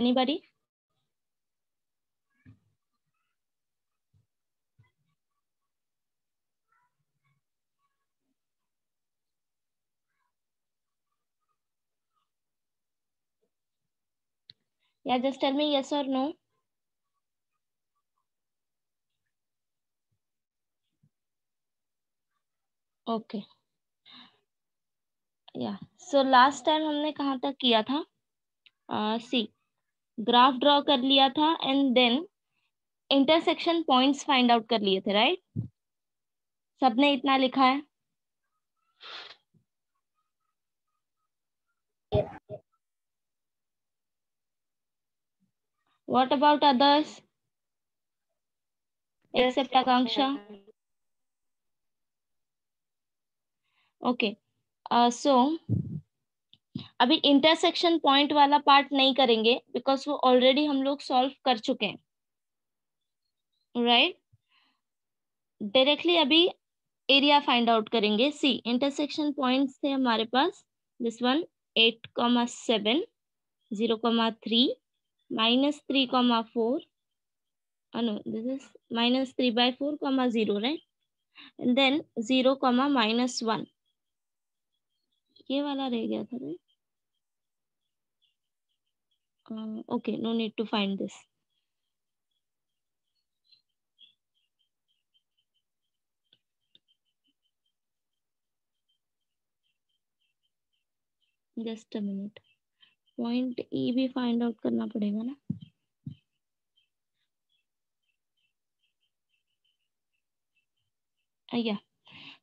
Anybody Yeah, just tell me yes or no. Okay या so last time हमने कहाँ तक किया था? सी ग्राफ ड्रॉ कर लिया था and then intersection points find out कर लिए थे राइट right? सबने इतना लिखा है about others? Except Akanksha? Okay. Uh, so, अभी इंटरसेक्शन पॉइंट वाला पार्ट नहीं करेंगे बिकॉज़ वो ऑलरेडी हम लोग सॉल्व कर चुके हैं। राइट डायरेक्टली अभी एरिया फाइंड आउट करेंगे। सी इंटरसेक्शन पॉइंट्स थे हमारे पास। This one eight comma seven zero comma three 3 comma 4 oh no, this is minus 3 by 4 comma 0 right? And then 0 comma minus 1 ये वाला रह गया था, right? Uh, okay no need to find this. Just a minute. Point E भी find out करना पड़ेगा ना? या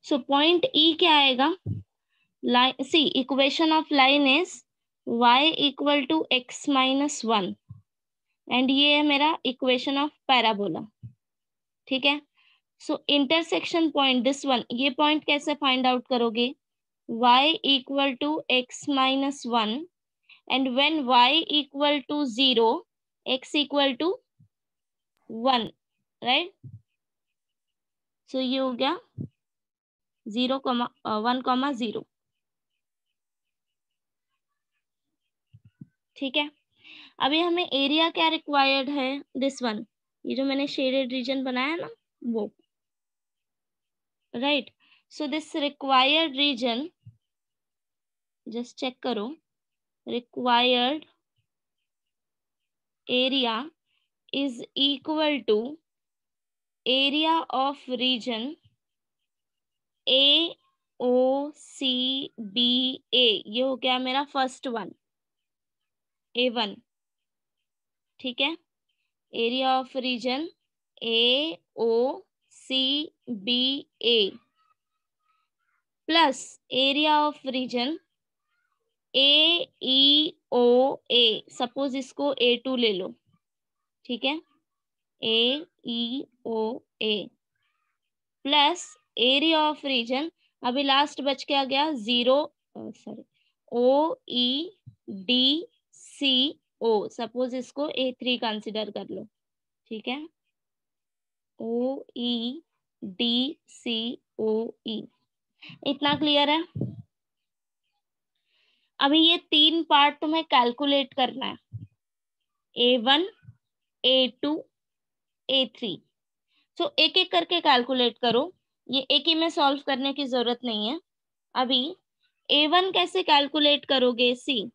सो पॉइंट ई क्या आएगा? Line C equation of line is y equal to x minus one and ये है मेरा इक्वेशन ऑफ़ पैराबोला ठीक है? So intersection point this one ये पॉइंट कैसे फाइंड आउट करोगे? y equal to x minus one and when y equal to zero x equal to one right so ये हो गया zero comma one comma zero ठीक है? अभी हमें एरिया क्या रिक्वायर्ड है? दिस वन ये जो मैंने शेडेड रीजन बनाया ना, वो। Right so this required region just check करो। Required area is equal to area of region A O C B A ये हो गया मेरा फ़र्स्ट वन ए वन ठीक है? Area of region A O C B A plus area of region A E O A suppose इसको A two ले लो, ठीक है? A E O A plus area of region अभी last बच के आ गया zero sorry O E D C, O, suppose इसको ए थ्री कंसिडर कर लो, ठीक है? O, E, D, C, O, E. इतना क्लियर है? अभी ये तीन पार्ट तुम्हें कैलकुलेट करना है। A one A two A three so एक एक करके कैलकुलेट करो। ये एक ही में सॉल्व करने की ज़रूरत नहीं है। अभी ए वन कैसे कैलकुलेट करोगे? See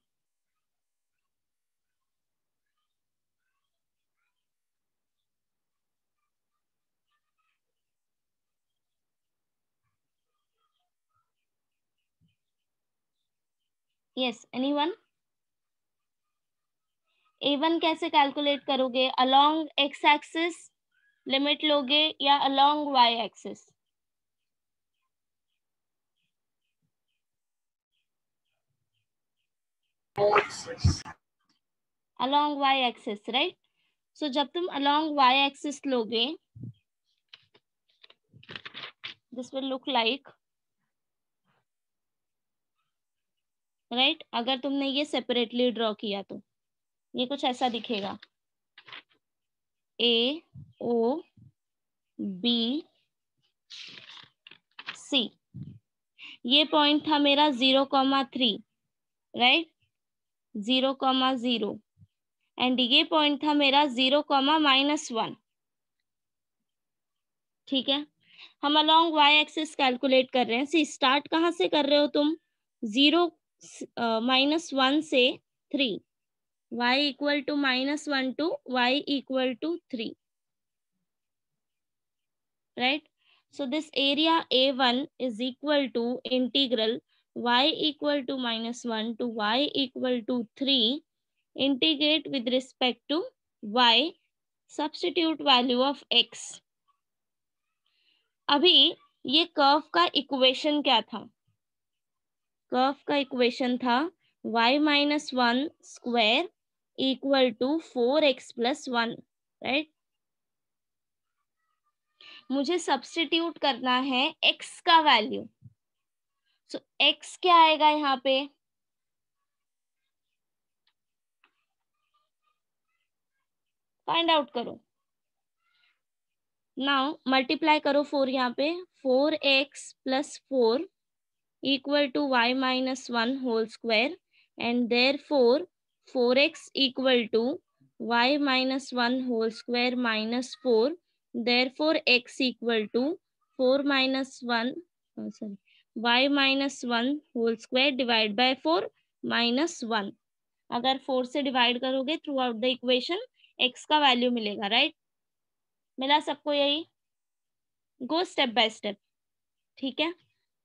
yes any one A one कैसे कैलकुलेट करोगे? अलोंग एक्स एक्सिस लिमिट लोगे या along y axis along y axis right so जब तुम अलोंग वाई एक्सिस लोगे this will look like right? right? अगर तुमने ये सेपरेटली ड्रॉ किया तो। ये कुछ ऐसा दिखेगा। ए ओ बी सी ये पॉइंट था मेरा zero comma three right zero comma zero and ये पॉइंट था मेरा ज़ीरो कॉमा माइनस वन ठीक है? हम अलोंग वाई एक्सिस कैलकुलेट कर रहे हैं। सी स्टार्ट कहाँ से कर रहे हो तुम? ज़ीरो माइनस वन से three y equal to minus one to y equal to three right so this area A one is equal to integral y equal to minus one to y equal to three integrate with respect to y substitute value of x अभी ये curve का equation क्या था? Curve का equation था y minus one square equal to four x plus one right मुझे substitute करना है x का वैल्यू सो so, x क्या आएगा यहाँ पे? फाइंड आउट करो. नाउ मल्टीप्लाई करो फोर यहाँ पे four x plus four y minus one whole square and there four four x equal to y minus one whole square minus four therefore x equal to 4 minus 1 oh, sorry y minus 1 whole square divided by 4 minus 1 अगर 4 से divide करोगे through out the equation x का value मिलेगा right मिला सबको यही? Go step by step ठीक है?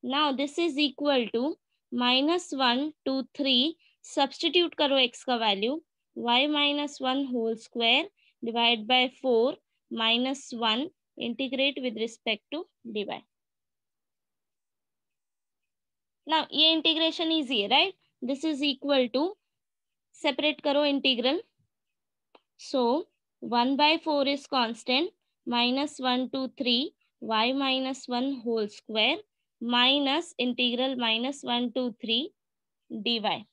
Now this is equal to minus one to three substitute करो x का value y minus one whole square divide by four minus 1 integrate with respect to dy. Now ये integration easy है right? This is equal to separate करो integral. So 1 by 4 is constant minus 1 to 3 y minus 1 whole square minus integral minus 1 to 3 dy.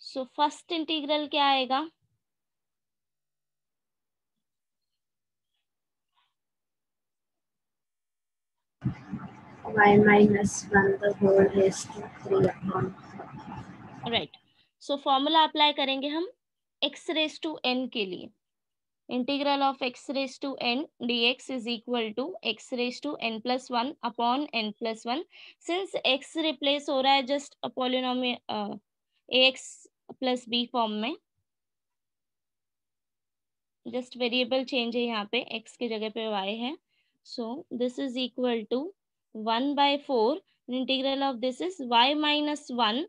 So first integral क्या आएगा y minus 1 the whole raised to 3 upon right so formula apply करेंगे हम x raise to n के लिए integral of x raise to n dx is equal to x raise to n plus 1 upon n plus 1 since x replace हो रहा है just polynomial ax plus b form में just variable change है यहाँ पे, x की जगह पे y है. सो this is equal to 1 by 4 integral of this is y minus 1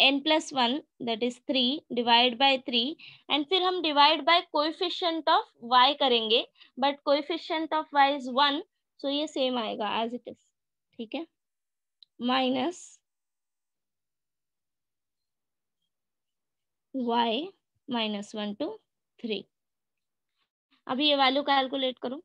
n plus one that is three divide by three and फिर हम divide by coefficient of y करेंगे but coefficient of y is one so ये same आएगा as it is ठीक है? Minus y minus one to three अभी ये value calculate करूँ।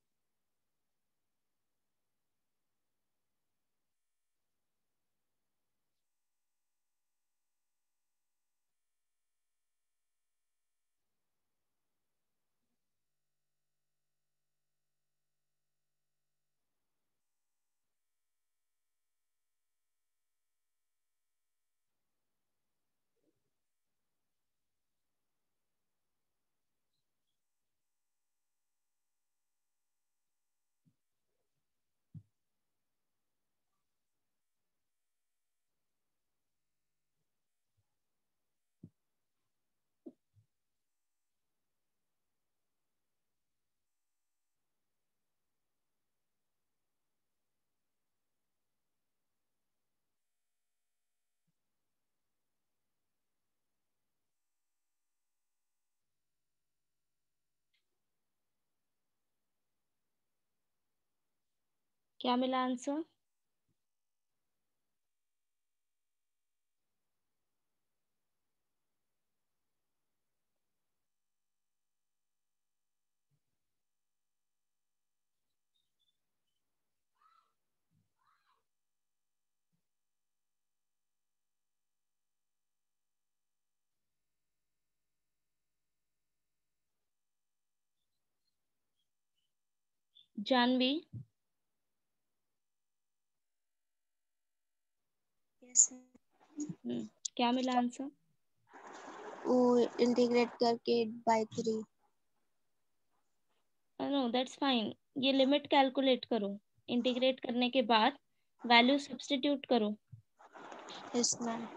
क्या मिला आंसर? जानवी yes हम्म, क्या मिला आंसर? वो इंटीग्रेट करके by three. No that's fine ये लिमिट कैलकुलेट करो। इंटीग्रेट करने के बाद वैल्यू सब्सटीट्यूट करो। Yes ma'am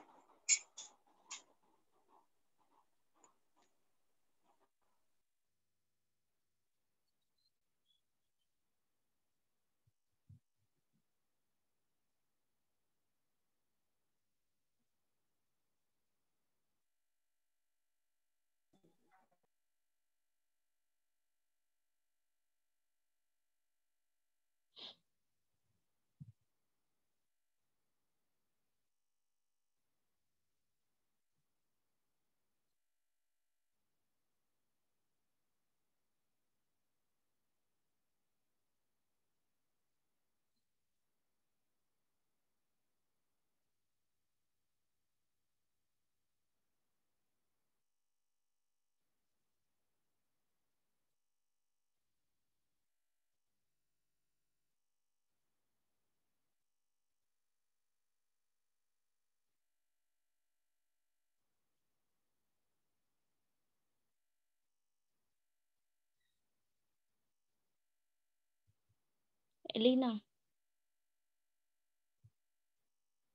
Elina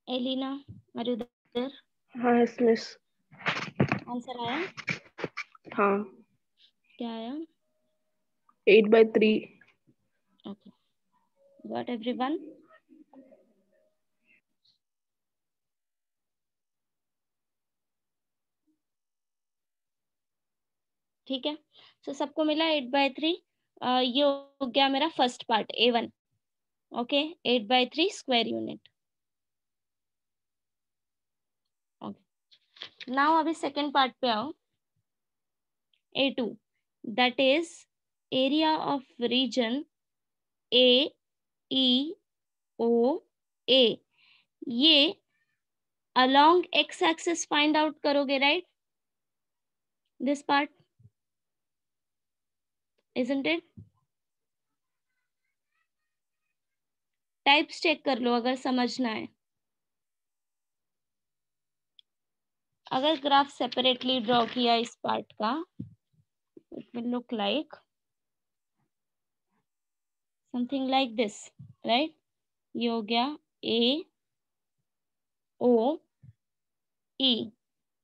Elina are you there हाँ यस मिस आंसर आया? हाँ. क्या आया? Eight by three okay got everyone ठीक है. सो so, सबको मिला एट बाय थ्री ये हो गया मेरा first part A one eight by three square unit okay now अभी सेकेंड पार्ट पे आओ. A two that is area of region A E O A ये along x axis find out करोगे right this part isn't it? Types check कर लो अगर समझना है। अगर ग्राफ सेपरेटली ड्रॉ किया इस पार्ट का it will look like something like this right ये हो गया ए ओ ई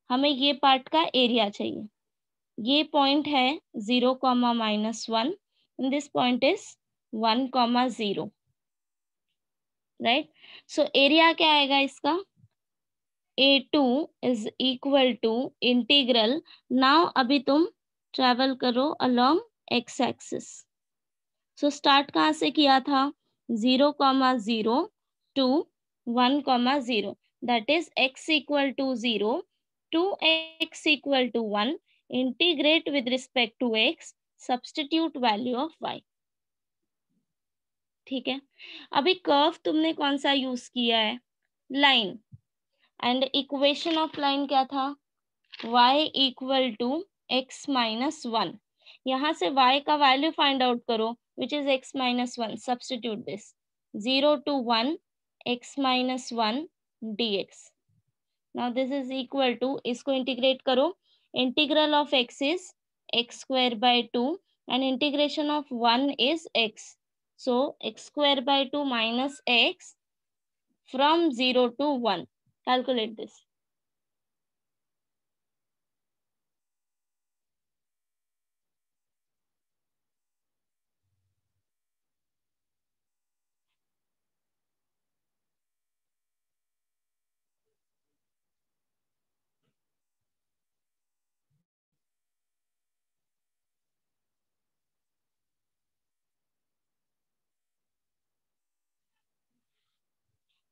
हमें ये पार्ट का एरिया चाहिए। ये पॉइंट है zero comma minus one this point is one comma zero right so area क्या आएगा इसका? A two is equal to integral now अभी तुम ट्रेवल करो along x axis so start कहाँ से किया था? Zero comma zero to one comma zero that is x equal to zero to x equal to one integrate with respect to x. Substitute value of y. ठीक है? अभी curve तुमने कौन सा यूज़ किया है? Line and equation of line क्या था? Y equal to x minus one यहाँ से y का वैल्यू फाइंड आउट करो which is x minus one substitute this zero to one x minus one d x now this is equal to इसको integrate करो. Integral of x is x square by 2 and integration of 1 is x. So x square by 2 minus x from 0 to 1. Calculate this.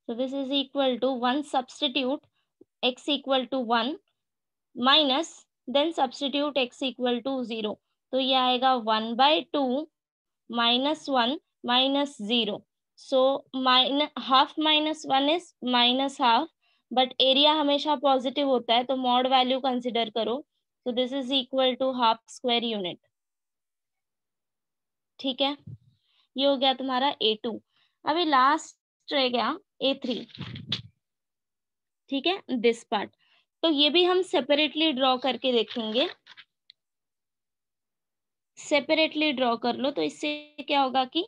So this is equal to 1 substitute x equal to 1 minus then substitute x equal to 0. तो ये आएगा 1 by 2 minus 1 minus 0. So minus half minus 1 is minus half but area हमेशा positive होता है तो mod value consider करो. So this is equal to half square unit. ठीक है ये हो गया तुम्हारा A2. अभी लास्ट रह गया ए थ्री ठीक है? दिस पार्ट तो ये भी हम सेपरेटली ड्रॉ करके देखेंगे। सेपरेटली ड्रॉ कर लो तो इससे क्या होगा कि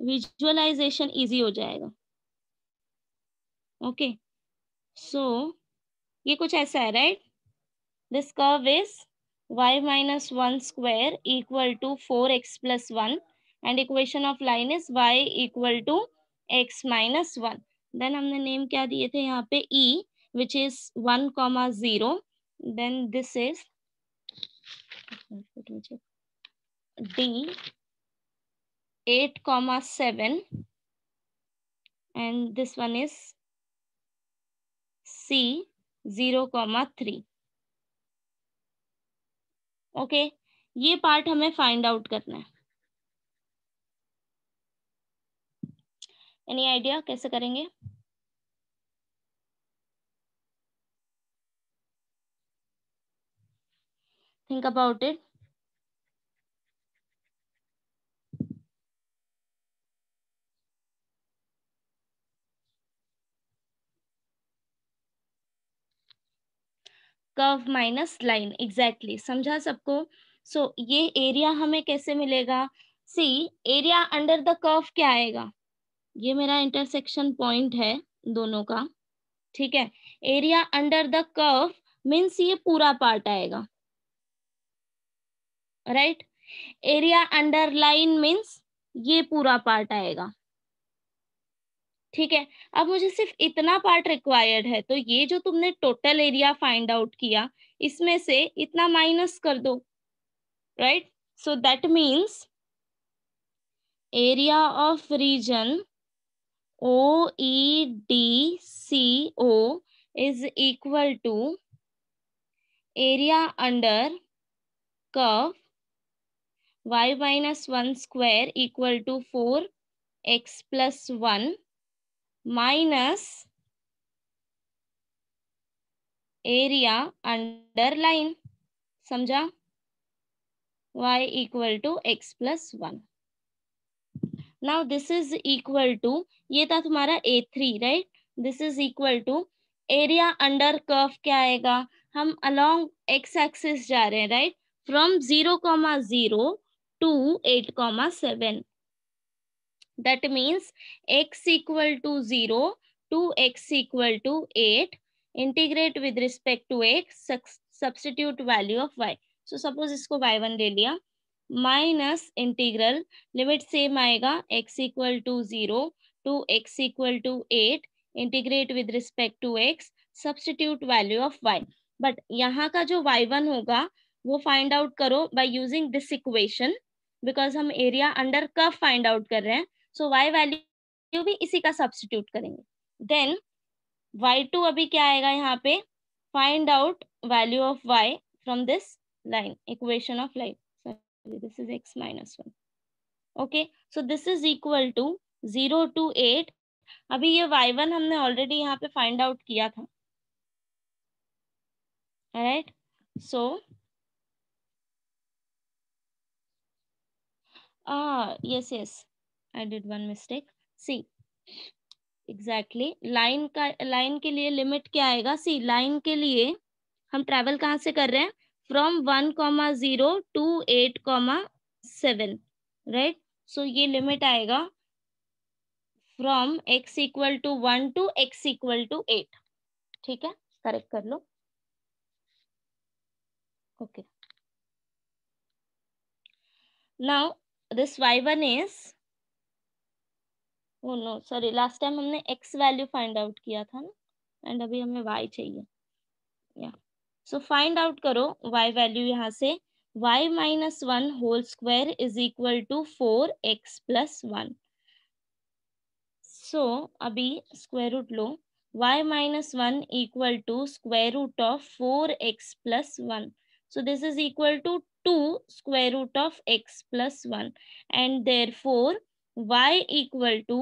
विजुअलाइजेशन इजी हो जाएगा। ओके सो so, ये कुछ ऐसा है right this curve is y minus 1 square equal to 4x plus 1 and equation of line is y equal to x minus one. Then हमने नेम क्या दिए थे यहाँ पे? E which is one comma zero. Then this is d eight comma seven. And this one is C zero comma three. Okay ये part हमें find out करना है। एनी आइडिया कैसे करेंगे? Think about it curve minus line exactly समझा सबको? So so, ये area हमें कैसे मिलेगा? See area under the curve क्या आएगा? ये मेरा इंटरसेक्शन पॉइंट है दोनों का, ठीक है? Area under the curve means ये पूरा पार्ट आएगा right area under line means ये पूरा पार्ट आएगा, ठीक है? अब मुझे सिर्फ़ इतना पार्ट रिक्वायर्ड है तो ये जो तुमने टोटल एरिया फाइंड आउट किया, इसमें से इतना माइनस कर दो right so that means area of region OEDCO is equal to area under curve y minus 1 square equal to 4x plus 1 minus area under line. Samja y equal to x plus 1. Now this is equal to ये था तुम्हारा A three right this is equal to area under curve क्या आएगा? हम along x axis जा रहे हैं right from zero comma zero to eight comma seven that means x equal to 0 to x equal to 8 integrate with respect to x substitute value of y. So, suppose इसको y1 ले लिया। Minus integral, limit same आएगा x equal to zero, to x equal to eight, integrate with respect to x substitute value of y. But यहाँ का जो y one होगा, वो find out करो by using this equation because हम area under curve find out कर रहे हैं सो वाई वैल्यू भी इसी का सब्सटीट्यूट करेंगे. देन वाई टू अभी क्या आएगा यहाँ पे? Find out value of y from this line equation of line this is x minus one okay so this is equal to zero to eight अभी ये वाई वन हमने already यहाँ पे फाइंड आउट किया था। Right so yes yes I did one mistake. See, exactly line का line के लिए लिमिट क्या आएगा? सी लाइन के लिए हम ट्रेवल कहाँ से कर रहे हैं? From one comma zero to eight comma seven right so ये लिमिट आएगा from x equal to one to x equal to eight ठीक है? करेक्ट कर लो। Okay now this y one is oh no sorry last time हमने x value find out किया था ना and अभी हमें वाई चाहिए। या सो फाइंड आउट करो वाई वैल्यू यहाँ से. y minus one whole square is equal to four x plus one so अभी स्क्वायर रूट लो. y minus 1 equal to square root of 4x plus 1. So this is equal to 2 square root of x plus 1 and therefore, y equal to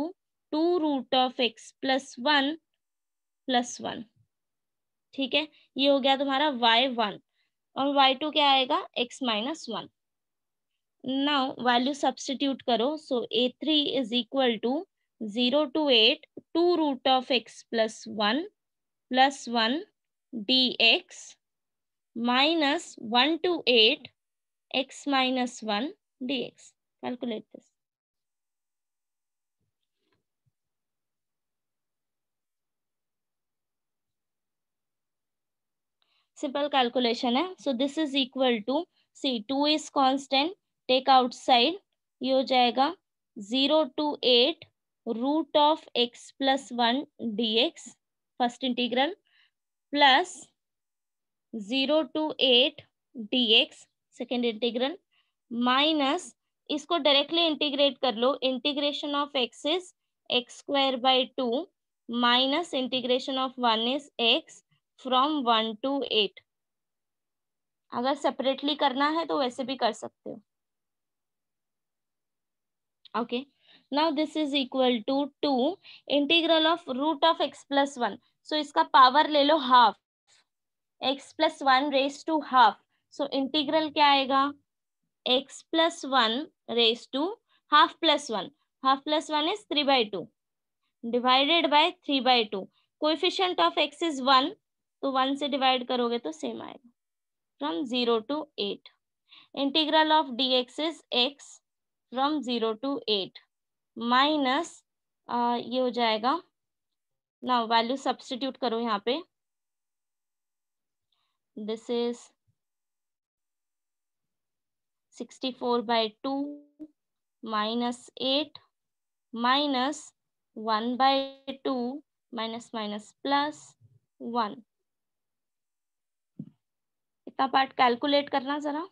two root of x plus one plus one ठीक है? ये हो गया तुम्हारा y one और y two क्या आएगा x minus one now value substitute करो so A three is equal to zero to eight two root of x plus one plus one dx minus 1 to 8 x minus 1 dx. Calculate this. Simple calculation है. So this is equal to see 2 is constant. Take outside. ये हो जाएगा 0 to 8 root of x plus 1 dx. First integral plus 0 to 8 dx. Second integral minus इसको directly integrate कर लो integration of x is x square by two minus integration of one is x from one to eight अगर separately करना है तो वैसे भी कर सकते हो। Okay now this is equal to two integral of root of x plus one so इसका पावर ले लो half x plus one raise to half so integral क्या आएगा? X plus one raise to half plus one half plus one is three by two divided by three by two coefficient of x is one तो one से divide करोगे तो same आएगा। From zero to eight. Integral of d x is x from zero to eight. Minus ये हो जाएगा। ना value substitute करो यहाँ पे। This is sixty four by two minus eight minus one by two minus minus plus one. इतना part calculate करना जरा।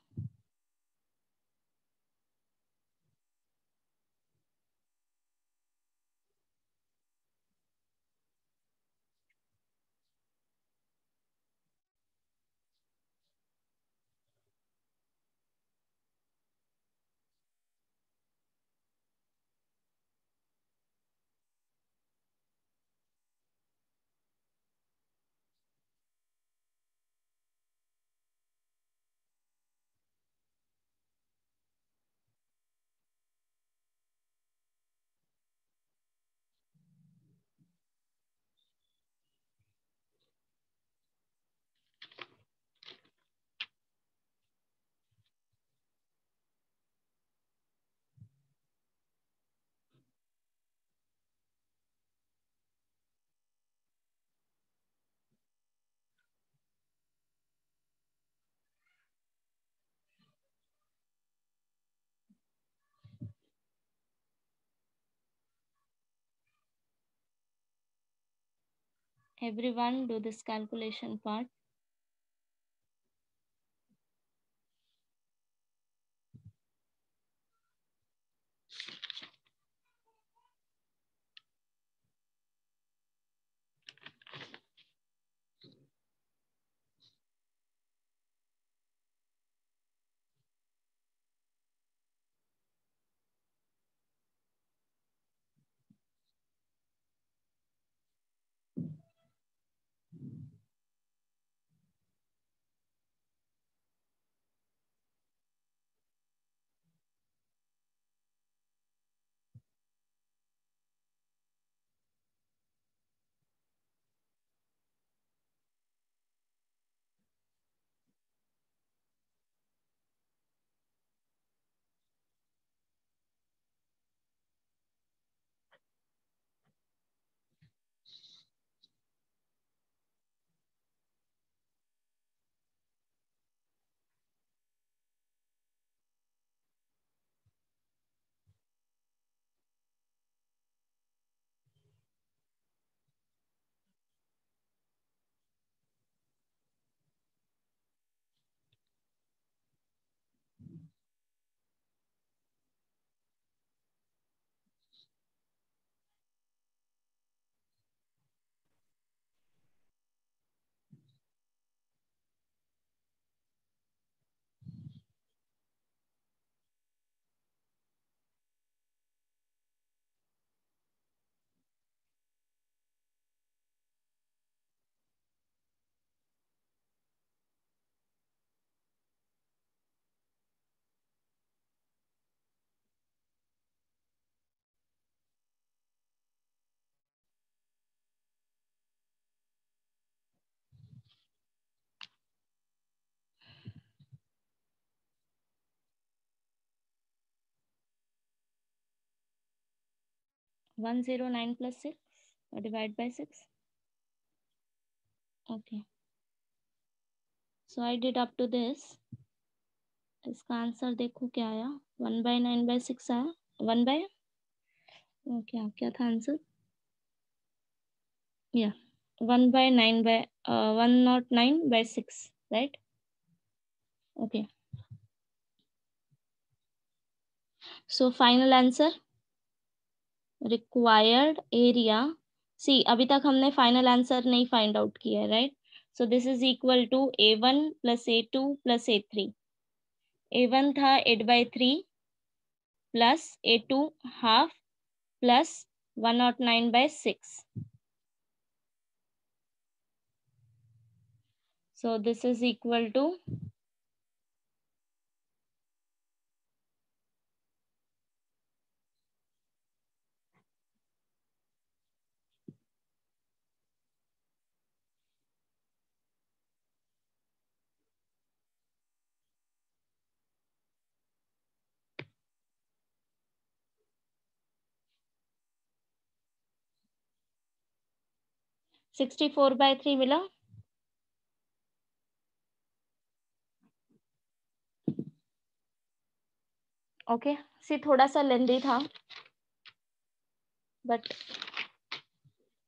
Everyone do this calculation part 109 plus 6 or divide by 6 okay. So, i did up to this. इसका answer देखो क्या आया one by nine by six आया one by क्या क्या था आंसर या one by nine by one not nine by six right okay so final answer required area see अभी तक हमने फाइनल आंसर नहीं फाइंड आउट किया है right so this is equal to A one plus A two plus A three A one था eight by three plus A two half plus one not nine by six so, this is equal to sixty four by three मिला। Okay, see थोड़ा सा लेंदी था, but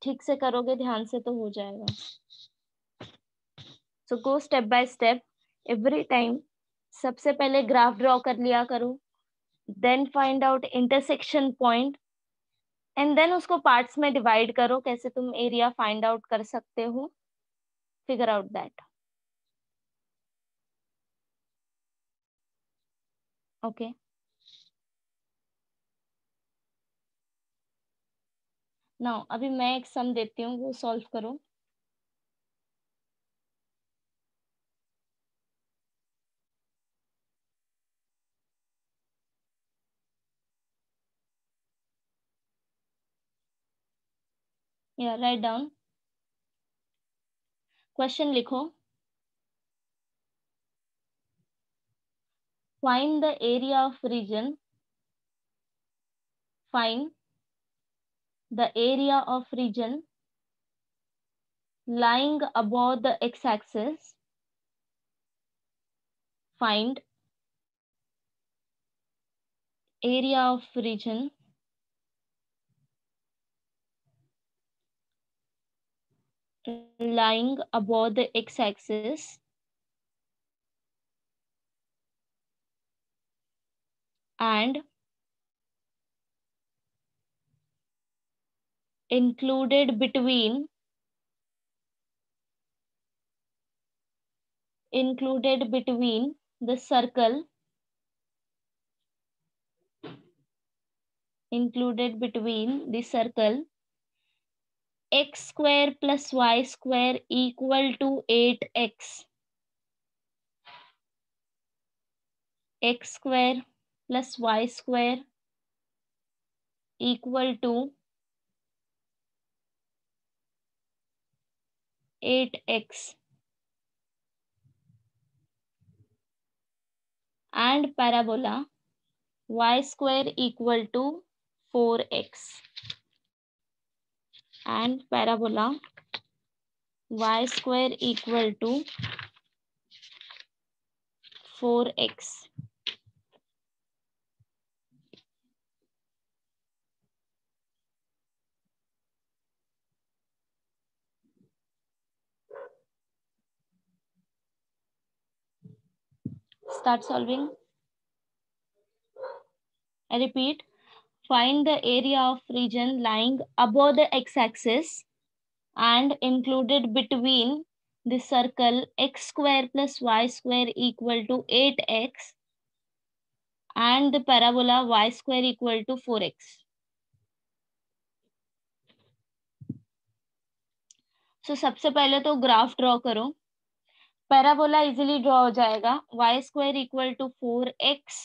ठीक से करोगे, ध्यान से तो हो जाएगा। So go step by step every time सबसे पहले ग्राफ ड्रॉ कर लिया करो then find out intersection point and then उसको पार्ट्स में डिवाइड करो, कैसे तुम एरिया फाइंड आउट कर सकते हो। फिगर आउट दैट ओके ना अभी मैं एक सम देती हूँ, वो सॉल्व करो। या राइट डाउन क्वेश्चन लिखो find the area of region find the area of region lying about the x axis find area of region lying above the x-axis. And included between included between the circle included between the circle x square plus y square equal to 8x x. Square plus y square equal to 8x and parabola y square equal to 4x and parabola y square equal to 4x. Start solving. I repeat, find the area of region lying above the x-axis and included between the circle x square plus y square equal to 8x and the parabola y square equal to 4x. so, सबसे पहले तो graph draw करो parabola easily draw हो जाएगा y square equal to four x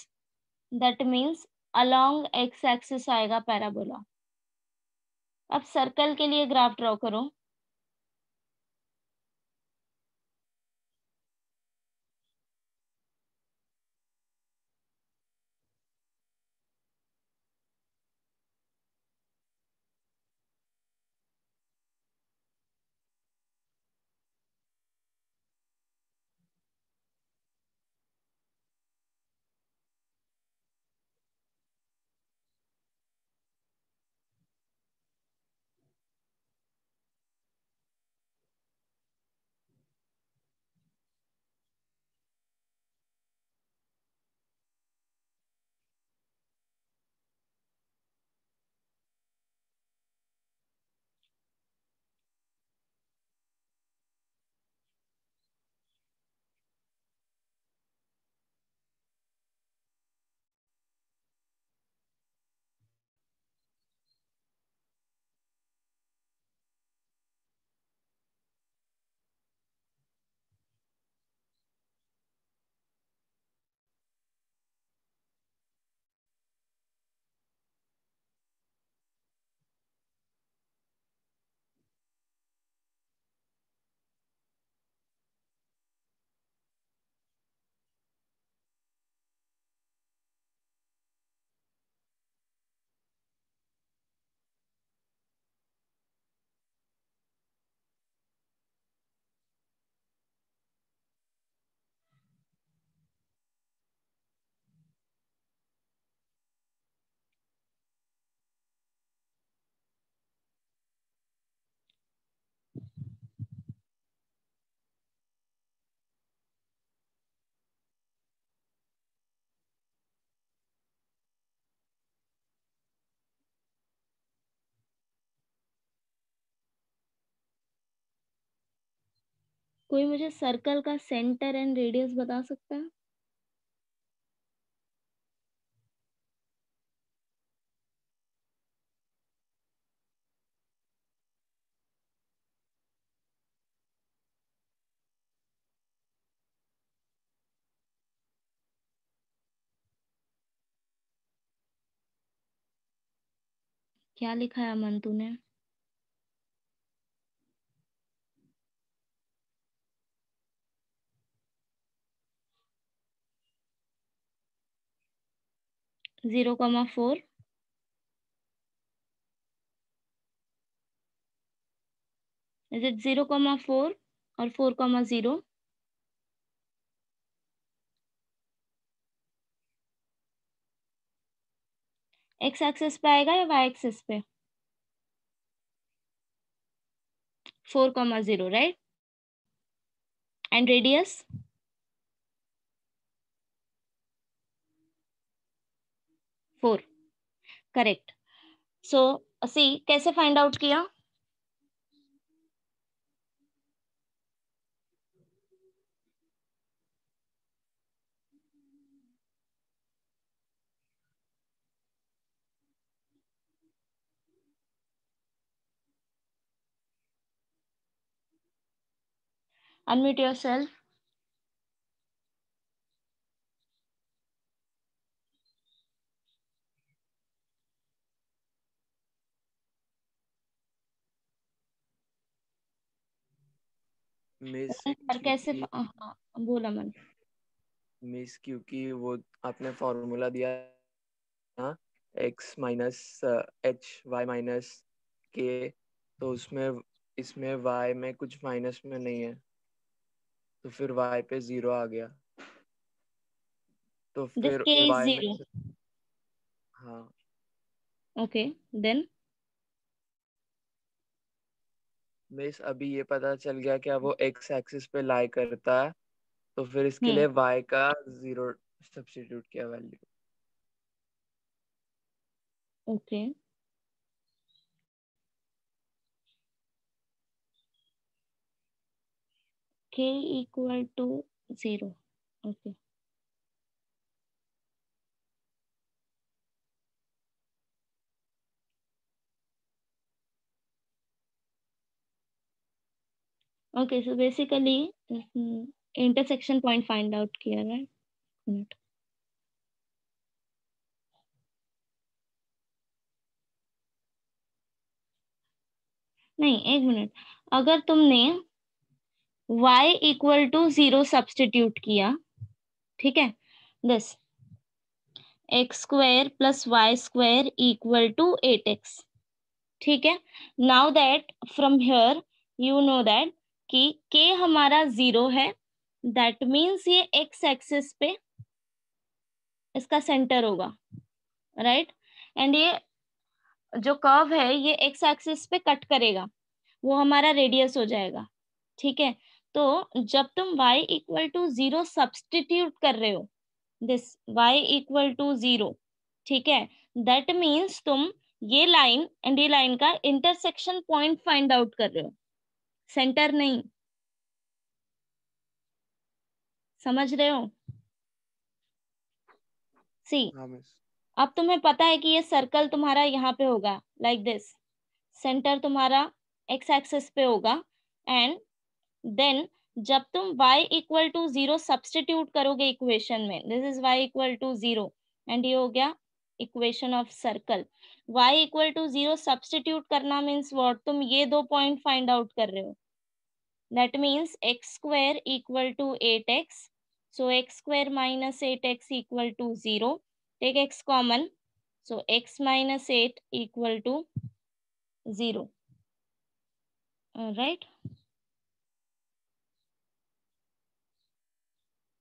that means along x axis आएगा parabola अब circle के लिए ग्राफ ड्रॉ करो। कोई मुझे सर्कल का सेंटर एंड रेडियस बता सकता है? क्या लिखा है अमन तूने? Zero comma four. Is it zero comma four और four comma zero? X axis पे आएगा या वाई एक्सेस पे? Four comma zero right and radius four correct. So see कैसे फाइंड आउट किया? Unmute yourself. मिस कैसे हाँ बोला मन। मिस क्योंकि वो आपने फॉर्मूला दिया ना x minus h y minus k तो उसमें इसमें वाई में कुछ माइनस में नहीं है। तो फिर वाई पे ज़ीरो आ गया। तो फिर वाई हाँ। Okay then? मिस अभी ये पता चल गया क्या वो एक्स एक्सिस पे लाई करता है तो फिर इसके हम्म। लिए वाई का ज़ीरो सब्स्टिट्यूट किया value okay k equal to zero okay okay so basically mm, intersection point find out किया right minute नहीं एक मिनट अगर तुमने y equal to zero substitute किया ठीक है? This x square plus y square equal to eight x ठीक है? Now that from here you know that कि k हमारा ज़ीरो है दैट मीन्स ये x एक्सिस पे इसका सेंटर होगा राइट एंड ये जो कर्व है, ये x एक्सिस पे कट करेगा, वो हमारा रेडियस हो जाएगा, ठीक है? तो जब तुम y equal to zero substitute कर रहे हो this y equal to zero ठीक है? दैट मीन्स तुम ये लाइन एंड ये लाइन का इंटरसेक्शन पॉइंट फाइंड आउट कर रहे हो। सेंटर नहीं। समझ रहे हो? सी। हाँ अब तुम्हें पता है कि ये सर्कल तुम्हारा यहाँ पे होगा लाइक दिस सेंटर तुम्हारा एक्स एक्सिस पे होगा एंड देन जब तुम y equal to zero substitute करोगे इक्वेशन में this is y equal to zero and ये हो गया equation of circle y equal to zero substitute करना मीन्स व्हाट तुम ये दो पॉइंट फाइंड आउट कर रहे हो। that means x square equal to eight x so x square minus eight x equal to zero take x common so x minus 8 equal to 0 uh, right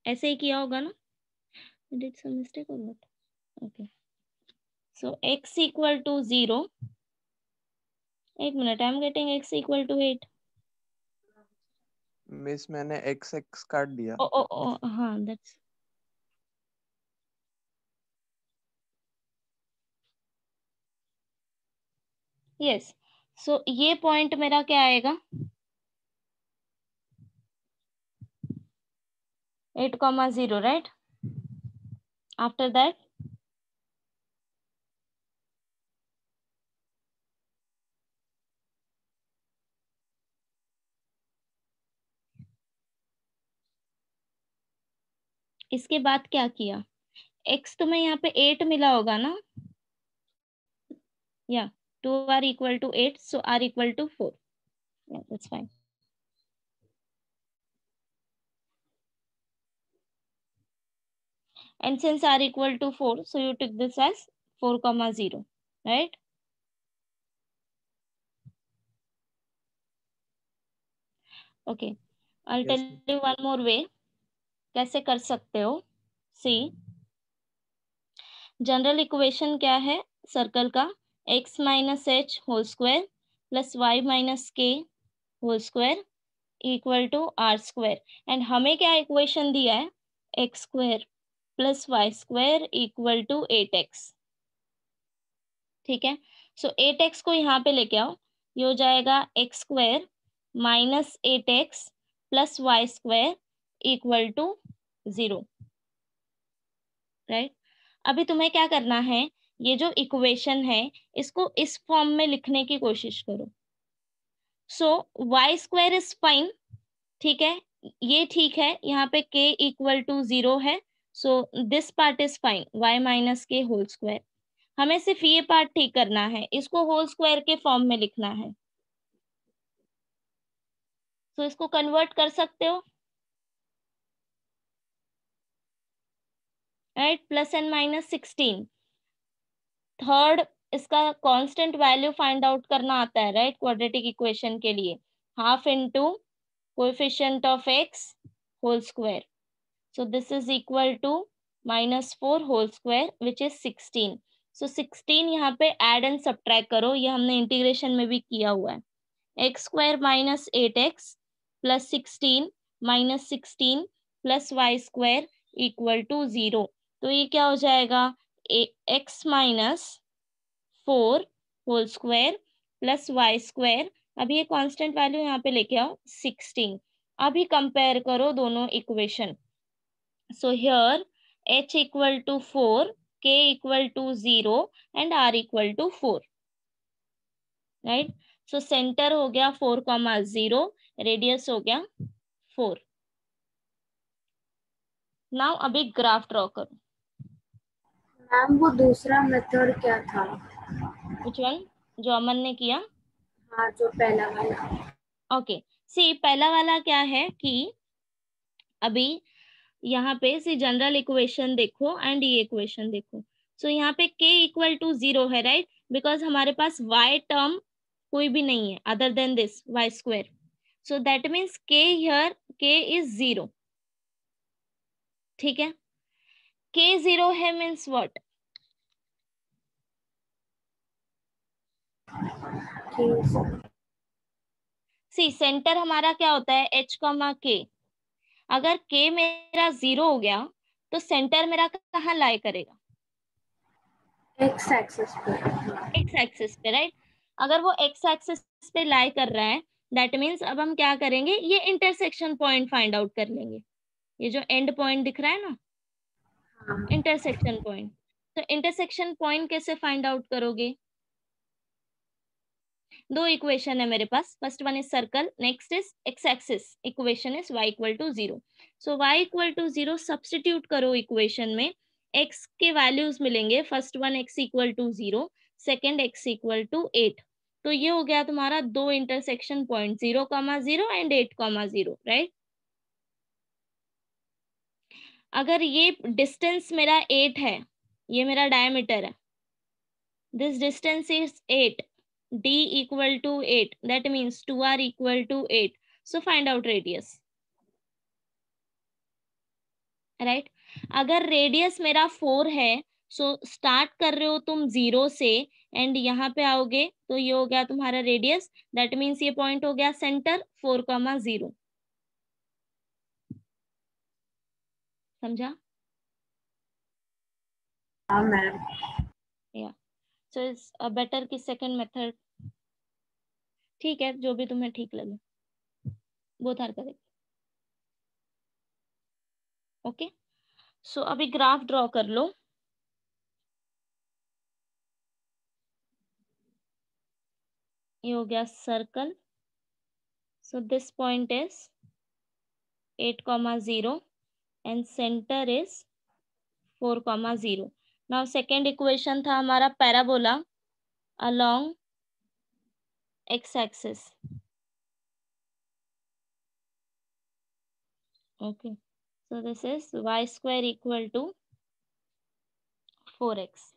ऐसे ही किया होगा ना did some mistake or what okay so x equal to 0 एक minute I am getting x equal to 8 Miss मैंने x x काट दिया। ओ ओ ओ हाँ that's यस सो ये पॉइंट मेरा क्या आएगा? 8 comma 0 right? After that इसके बाद क्या किया x तुम्हें यहाँ पे एट मिला होगा ना या two r equal to eight so r equal to four fine and since r equal to 4 so you took this as 4 comma 0 right okay i'll Yes, tell you one more way कैसे कर सकते हो? See general equation क्या है? Circle का x minus h whole square plus y minus k whole square equal to r square and हमें क्या equation दिया है? X square plus y square equal to eight x ठीक है? सो एट एक्स को यहाँ पे लेके आओ। ये हो जाएगा x square minus eight x plus y square equal to zero right अभी तुम्हें क्या करना है? ये जो इक्वेशन है, इसको इस फॉर्म में लिखने की कोशिश करो। So y square is fine ठीक है? ये ठीक है, यहाँ पे k इक्वल टू ज़ीरो है। So this part is fine y minus k whole square हमें सिर्फ़ ये पार्ट ठीक करना है, इसको होल स्क्वायर के फॉर्म में लिखना है। सो इसको कन्वर्ट कर सकते हो? Right plus and minus sixteen third इसका कांस्टेंट वैल्यू फाइंड आउट करना आता है राइट क्वाड्रेटिक इक्वेशन के लिए. Half into coefficient of x whole square so, this is equal to minus 4 whole square, which is 16 so 16 यहाँ पे add and subtract करो, ये हमने इंटीग्रेशन में भी किया हुआ है. X square minus eight x plus sixteen minus sixteen plus y square equal to zero तो ये क्या हो जाएगा? X minus four whole square plus y square अभी ये कांस्टेंट वैल्यू यहाँ पे लेके आओ सिक्सटीन अभी कंपेयर करो दोनों equation so here h equal to four k equal to zero and r equal to four right so centre हो गया 4 comma 0 radius हो गया फोर नाउ अभी ग्राफ ड्रॉ करो. मैम वो दूसरा मेथड क्या था? Which one? जो अमन ने किया? हाँ जो पहला वाला। ओके सी पहला वाला क्या है कि अभी यहाँ पे सी जनरल इक्वेशन देखो एंड ये इक्वेशन देखो। सो so, यहाँ पे k इक्वल टू ज़ीरो है राइट right? बिकॉज़ हमारे पास y टर्म कोई भी नहीं है other than this y square so that means k here k is zero ठीक है? K ज़ीरो है व्हाट ठीक सी सेंटर हमारा क्या होता है? एच कॉमा के अगर के मेरा ज़ीरो हो गया तो सेंटर मेरा कहाँ लाई करेगा? एक्स एक्सिस पे। एक्स एक्सिस पे राइट अगर वो एक्स एक्सिस पे लाई कर रहा है दैट मीन्स अब हम क्या करेंगे? ये इंटरसेक्शन पॉइंट फाइंड आउट कर लेंगे। ये जो एंड पॉइंट दिख रहा है ना इंटरसेक्शन पॉइंट तो इंटरसेक्शन पॉइंट कैसे फाइंड आउट करोगे? दो इक्वेशन है मेरे पास। First one is circle next is x axis equation is y equal to zero so y equal to zero substitute करो इक्वेशन में। X के वैल्यूज़ मिलेंगे। First one x equal to zero second x equal to eight तो ये हो गया तुम्हारा दो intersection point zero comma zero and eight comma zero right अगर ये डिस्टेंस मेरा एट है, ये मेरा डायमीटर है this distance is eight d equal to 8 that means 2r equal to 8 so find out radius. Right? अगर रेडियस मेरा four है सो so स्टार्ट कर रहे हो तुम ज़ीरो से एंड यहाँ पे आओगे तो ये हो गया तुम्हारा रेडियस दैट मीन्स ये पॉइंट हो गया सेंटर फोर कॉमा ज़ीरो समझा? हाँ मैम। सो इट्स बेटर की सेकंड मेथड ठीक है जो भी तुम्हें ठीक लगे। Both are correct okay so अभी ग्राफ ड्रॉ कर लो। ये हो गया circle so this point is eight comma zero and centre is four comma zero now second equation था हमारा parabola along x axis okay. So, this is y square equal to 4x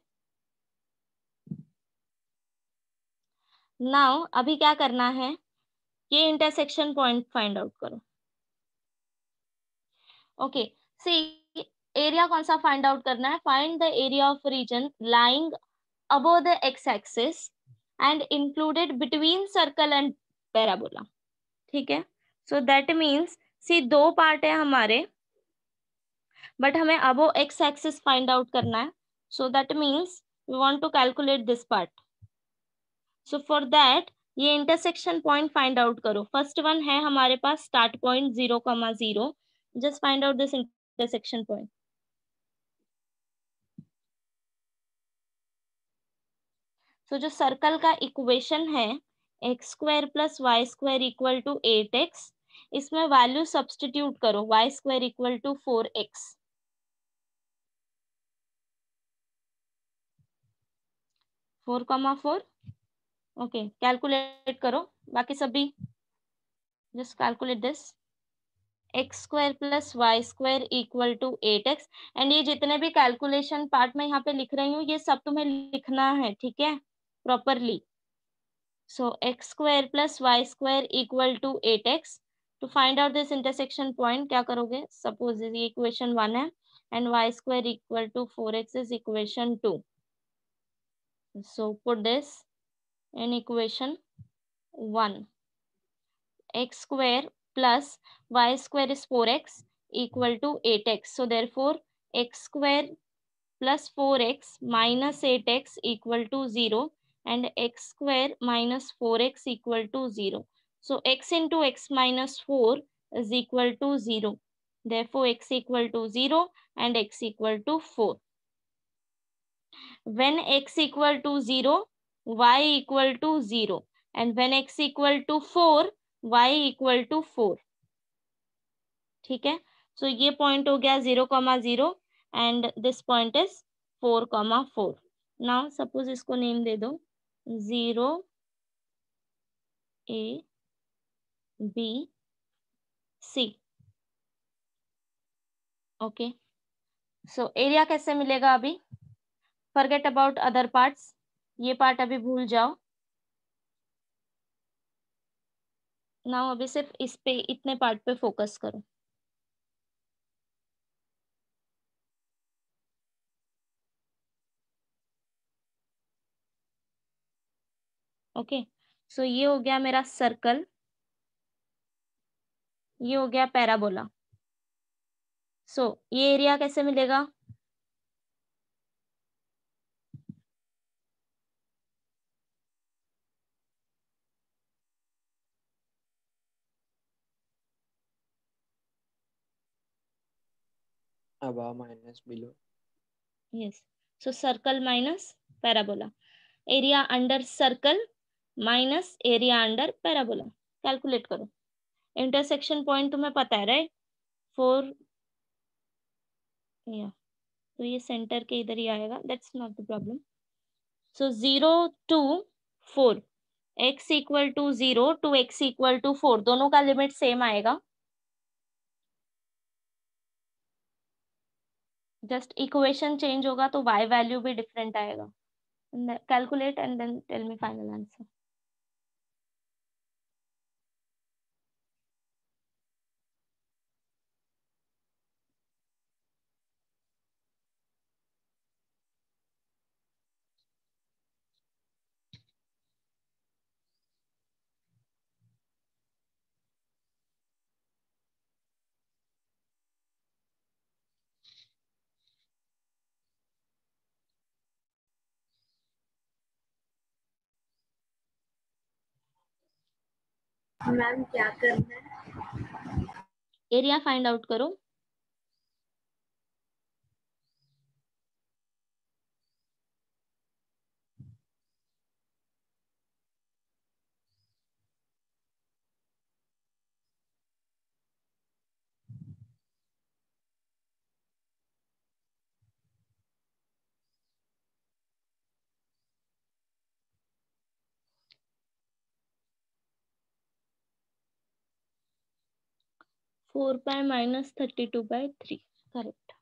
now अभी क्या करना है? ये intersection point find out करो। Okay see area कौन सा फाइंड आउट करना है? Find the area of region lying above the x axis and included between circle and parabola ठीक है? सो दैट मीन्स सी दो पार्ट है हमारे बट हमें अबो एक्स एक्सिस फाइंड आउट करना है. So that means we want to calculate this part so for that ये intersection point find out करो. फ़र्स्ट वन है हमारे पास start point zero comma zero just find out this intersection point so जो circle का equation है x square plus y square equal to eight x इसमें value substitute करो y square equal to four x four comma four okay calculate करो, बाकी सभी just calculate this x square plus y square equal to eight x and ये जितने भी calculation part में यहाँ पे लिख रही हूँ, ये सब तुम्हें लिखना है, ठीक है? Properly so x square plus y square equal to eight x to find out this intersection point क्या करोगे? सपोज़ ये इक्वेशन वन है and y square equal to four x is equation two so, put this in equation 1 x square plus y square is 4x equal to 8x so therefore x square plus 4x minus 8x equal to 0 and x square minus 4x equal to 0 so x into x minus 4 is equal to 0 therefore x equal to 0 and x equal to 4 when x equal to 0 y equal to 0 and when x equal to 4 y equal to four ठीक है? So so, ये point हो गया zero comma zero and this point is four comma four now suppose इसको name दे दो. Zero A B C okay so area कैसे मिलेगा अभी? फॉरगेट अबाउट अदर पार्ट्स ये पार्ट अभी भूल जाओ. नाउ अभी सिर्फ़ इस पे इतने पार्ट पे फोकस करो। ओके सो ये हो गया मेरा सर्कल ये हो गया पैराबोला सो so, ये एरिया कैसे मिलेगा? Above minus below. Yes. So, circle minus parabola. Area under circle minus area under parabola. Calculate करो. इंटरसेक्शन पॉइंट तुम्हें पता है राइट फोर या तो ये सेंटर के इधर ही आएगा. That's not the problem so zero to four x equal to zero to x equal to four दोनों का लिमिट सेम आएगा. जस्ट इक्वेशन चेंज होगा तो वाई वैल्यू भी डिफरेंट आएगा। Calculate and then tell me final answer ma'am क्या करना है? एरिया फाइंड आउट करो। Four pi minus thirty two by three. Correct.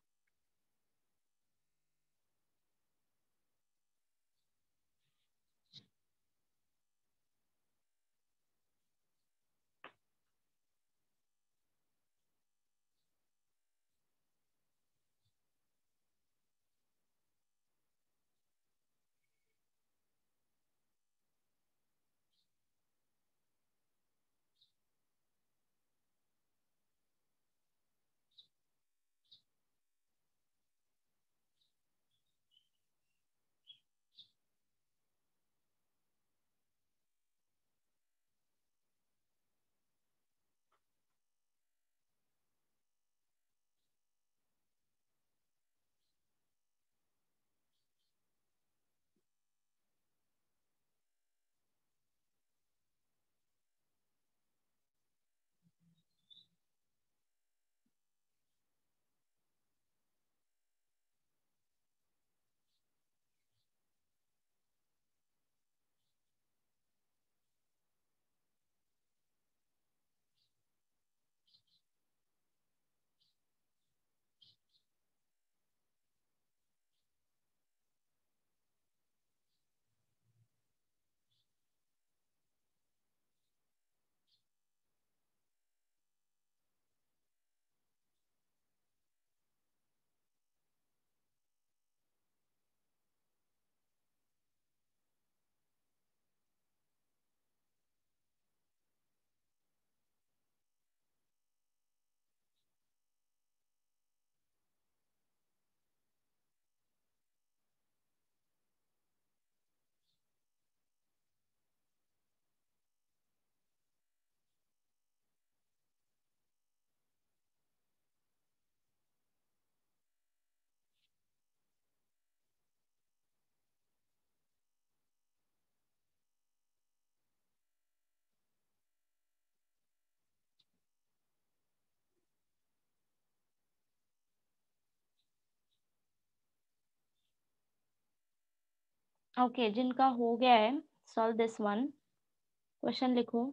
Okay जिनका हो गया है सॉल्व दिस वन क्वेश्चन लिखो.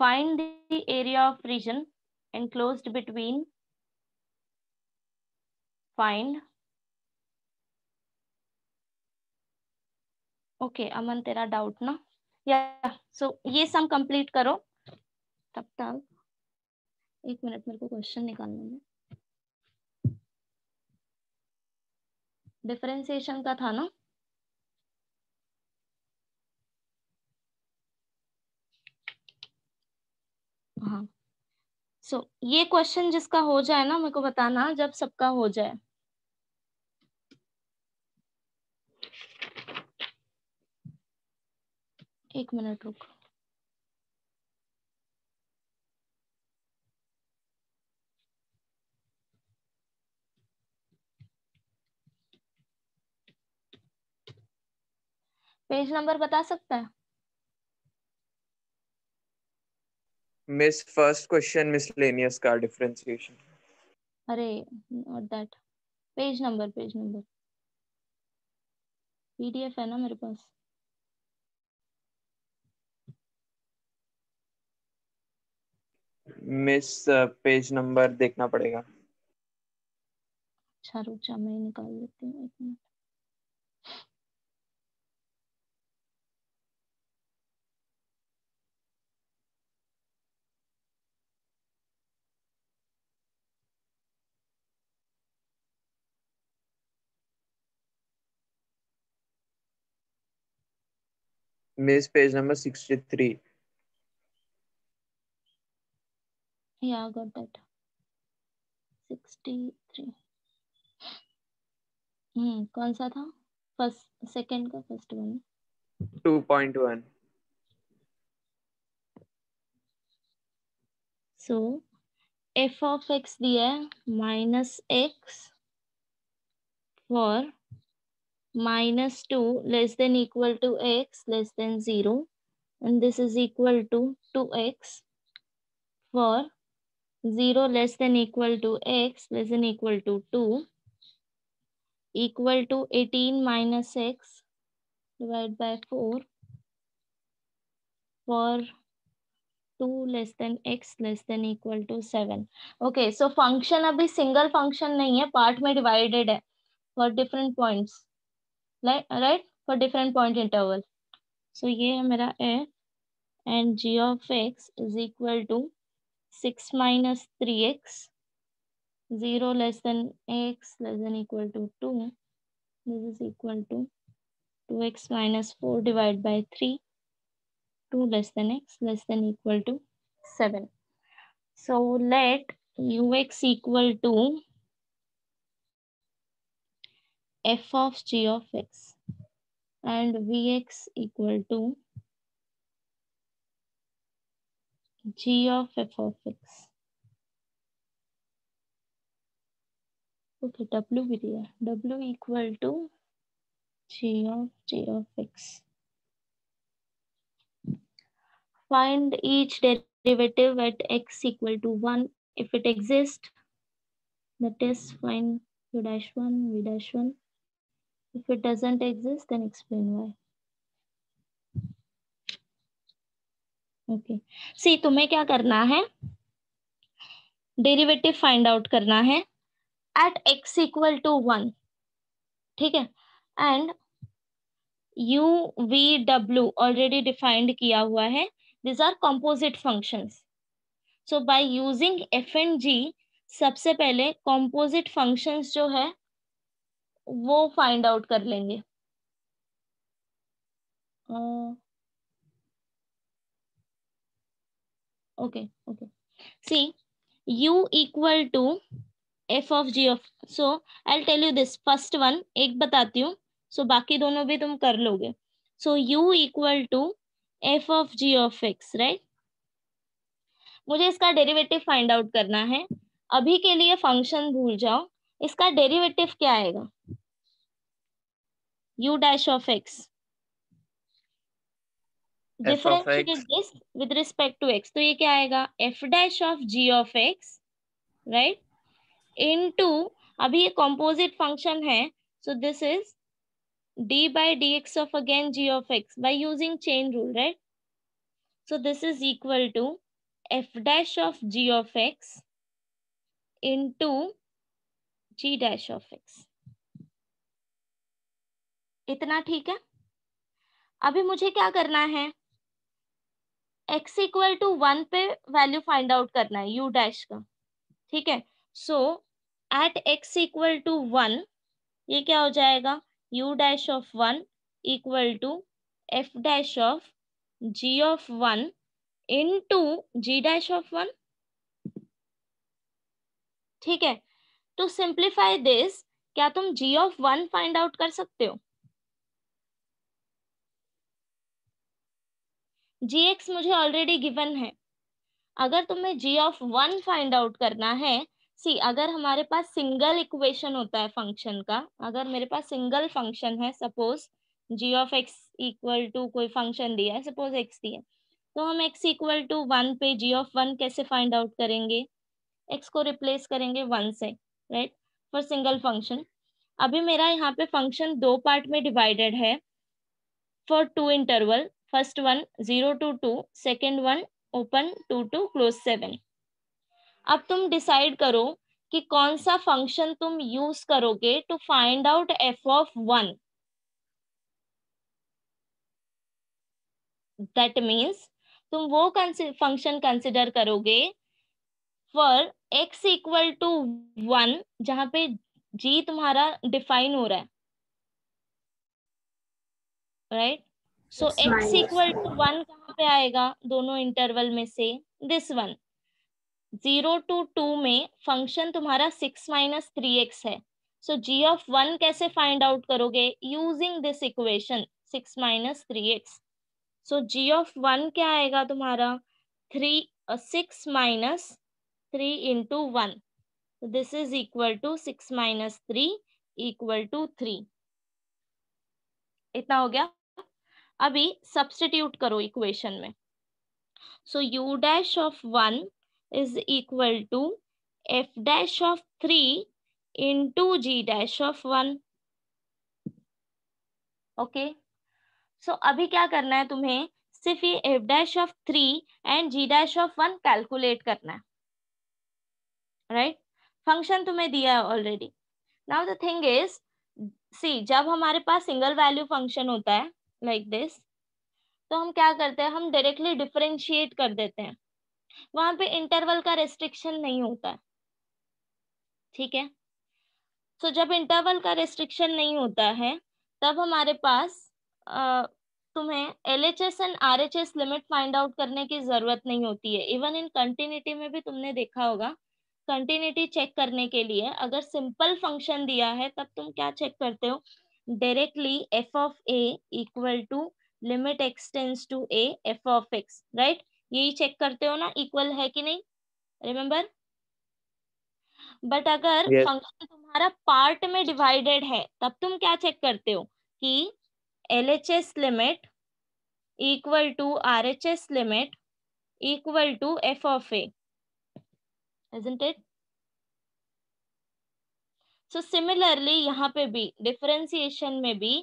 Find the area of region enclosed between. Find. Okay Aman तेरा डाउट ना या सो ये सम कंप्लीट करो. तब तक. एक मिनट, मेरे को क्वेश्चन निकालने में डिफरेंशिएशन का था ना? हाँ। सो so, ये क्वेश्चन जिसका हो जाए ना मेरे को बताना जब सबका हो जाए। एक मिनट रुक। पेज नंबर बता सकता है? मिस फ़र्स्ट क्वेश्चन मिसलेनियस का डिफरेंशिएशन अरे not that page number page number PDF है ना मेरे पास? मिस पेज नंबर देखना पड़ेगा। अच्छा रुक जा मैं निकाल लेती हूँ एक minute. Miss page number 63 Yeah, got that. 63. Hmm कौन सा था फ़र्स्ट सेकंड का first one 2.1 so f of x दिया है minus x for minus 2 less than equal to x less than 0 and this is equal to 2x for 0 less than equal to x less than equal to 2 equal to 18 minus x divided by 4 for two less than x less than equal to seven okay so function अभी single function नहीं है part में divided है for different points Right for different point interval so ये है मेरा f and g of x is equal to six minus three x zero less than x less than equal to two this is equal to 2x minus 4 divided by 3 2 less than x less than equal to 7 so, let ux equal to f of g of x and vx equal to g of f of x. Okay, w be there. w equal to g of g of x. Find each derivative at x equal to 1 if it exists. That is find u dash 1, v dash 1. If it doesn't exist, then explain why. Okay. See, तुम्हें क्या करना है? Derivative find out करना है at x equal to one ठीक है? And u v डब्ल्यू already defined किया हुआ है। This are composite functions so by using f and g सबसे पहले कॉम्पोजिट फ़ंक्शंस जो है वो फाइंड आउट कर लेंगे। Okay okay see u equal to f of g of so I tell you this first one एक बताती हूँ सो so, बाकी दोनों भी तुम कर लोगे। So u equal to f of g of x right मुझे इसका डेरिवेटिव फाइंड आउट करना है। अभी के लिए फ़ंक्शन भूल जाओ। इसका डेरिवेटिव क्या आएगा? U dash of x this with respect to x तो ये क्या आएगा? F dash of g of x right into अभी ये कॉम्पोजिट फ़ंक्शन है so this is d by dx of again g of x by using chain rule right? So this is equal to f dash of g of x into g dash of x. इतना ठीक है? अभी मुझे क्या करना है? X equal to one पे value find out करना है, u डैश का। ठीक है? So at x equal to one ये क्या हो जाएगा? U dash of 1 equal to f dash of g of 1 into g dash of 1 ठीक है? टू सिंप्लीफाई दिस क्या तुम g of one find out कर सकते हो? Gx मुझे ऑलरेडी गिवन है। अगर तुम्हें g of one find out करना है सी अगर हमारे पास सिंगल इक्वेशन होता है फ़ंक्शन का, अगर मेरे पास सिंगल फ़ंक्शन है suppose g of x equal to कोई फ़ंक्शन दिया है सपोज़ एक्स दिया तो हम एक्स इक्वल टू वन पे जी ऑफ़ वन कैसे फाइंड आउट करेंगे? एक्स को रिप्लेस करेंगे वन से। राइट फॉर सिंगल फ़ंक्शन अभी मेरा यहाँ पे फ़ंक्शन दो पार्ट में डिवाइडेड है. For two interval first one zero to two second one open two to close seven अब तुम डिसाइड करो कि कौन सा फ़ंक्शन तुम यूज़ करोगे to find out f of one that means तुम वो फ़ंक्शन कंसिडर करोगे for x equal to one जहाँ पे जी तुम्हारा डिफाइन हो रहा है। Right so x equal to one कहाँ पे आएगा? दोनों इंटरवल में से। This one zero to two में फ़ंक्शन तुम्हारा सिक्स माइनस थ्री एक्स है। सो जी ऑफ़ वन कैसे फाइंड आउट करोगे? Using this equation six minus three x so g of one क्या आएगा तुम्हारा? Three six minus three into one this is equal to six minus three equal to three इतना हो गया। अभी substitute करो इक्वेशन में। So u dash of one is equal to f dash of 3 into g dash of 1 okay so अभी क्या करना है तुम्हें? सिर्फ़ ये f dash of three and g dash of one calculate करना है। राइट फ़ंक्शन तुम्हें दिया है already now the thing is see जब हमारे पास सिंगल वैल्यू फ़ंक्शन होता है लाइक like दिस तो हम क्या करते हैं? हम डायरेक्टली डिफरेंशिएट कर देते हैं. वहाँ पे इंटरवल का रेस्ट्रिक्शन नहीं होता है. ठीक है? सो so, जब इंटरवल का रेस्ट्रिक्शन नहीं होता है तब हमारे पास तुम्हें L H S and R H S limit find out करने की ज़रूरत नहीं होती है. इवन इन कंटिन्यूटी में भी तुमने देखा होगा कंटिन्यूटी चेक करने के लिए अगर सिंपल फ़ंक्शन दिया है तब तुम क्या चेक करते हो? Directly f of a equal to limit x tends to a f of x right यही चेक करते हो ना इक्वल है कि नहीं? रिमेम्बर बट अगर फ़ंक्शन Yes. तुम्हारा पार्ट में डिवाइडेड है तब तुम क्या चेक करते हो? कि L H S limit equal to R H S limit equal to f of a isn't it? So similarly यहाँ पे भी differentiation में भी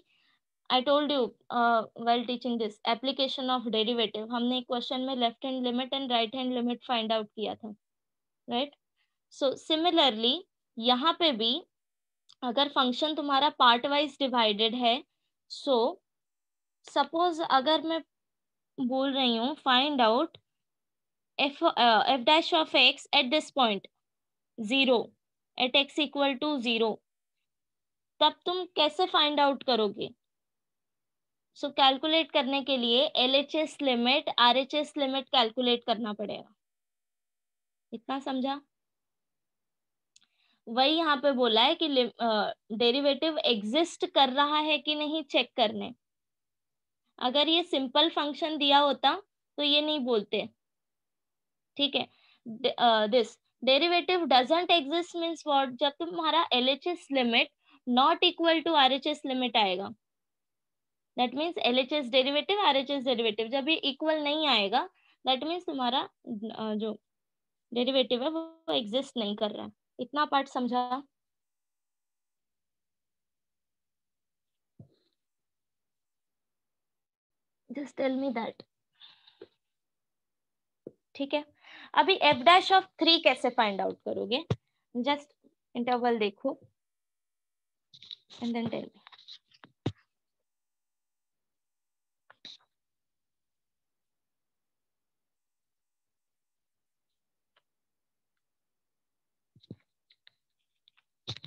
I told you uh, while teaching this application of derivative हमने question में left hand limit and right hand limit find out किया था right so similarly यहाँ पे भी अगर फ़ंक्शन तुम्हारा पार्ट वाइज डिवाइडेड है so, सपोज़ अगर मैं बोल रही हूँ find out f uh, f dash of x at this point zero. At x equal to zero. तब तुम कैसे फाइंड आउट करोगे? सो so, कैलकुलेट करने के लिए L H S limit R H S limit calculate करना पड़ेगा। इतना समझा? वही यहाँ पे बोला है कि डेरिवेटिव uh, एग्जिस्ट कर रहा है कि नहीं चेक करने। अगर ये सिंपल फ़ंक्शन दिया होता तो ये नहीं बोलते। ठीक है? This derivative doesn't exist means what जब तुम्हारा L H S limit not equal to R H S limit आएगा that means L H S derivative R H S derivative जब ये इक्वल नहीं आएगा दैट मीन्स तुम्हारा जो डेरिवेटिव है, वो एग्जिस्ट नहीं कर रहा है। इतना पार्ट समझा? जस्ट टेल मी दैट ठीक है? अभी एफ़ डैश ऑफ़ थ्री कैसे फाइंड आउट करोगे? जस्ट इंटरवल देखो। And then tell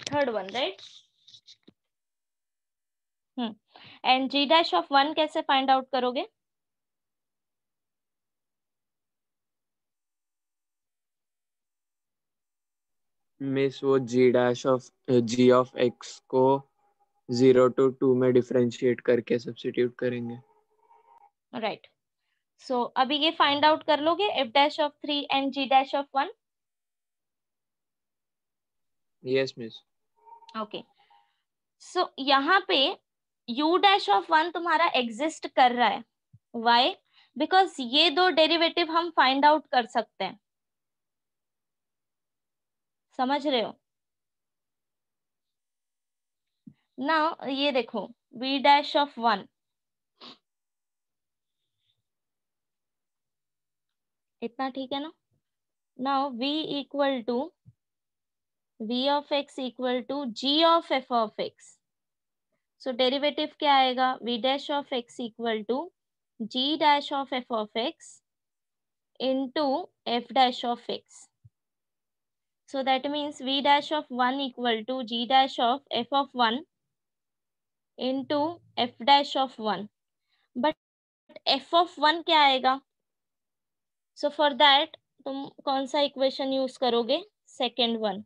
third one right hmm and g dash of one कैसे फाइंड आउट करोगे? मिस वो g dash of g of x को ज़ीरो टू टू में differentiate करके substitute करेंगे। Right right. सो अभी ये फाइंड आउट कर लोगे f dash of three and g dash of one yes miss okay so यहाँ पे यू डैश ऑफ़ वन तुम्हारा एग्जिस्ट कर रहा है। वाई बिकॉज़ ये दो डेरिवेटिव हम फाइंड आउट कर सकते हैं। समझ रहे हो? ना ये देखो वी डैश ऑफ़ वन इतना ठीक है ना? ना v equal to v of x equal to g of f of x so derivative क्या आएगा? V dash of x equal to g dash of f of x into f dash of x So that means v dash of 1 equal to g dash of f of 1 into f dash of 1. But f of 1 क्या आएगा? So for that तुम कौन सा equation use करोगे? Second one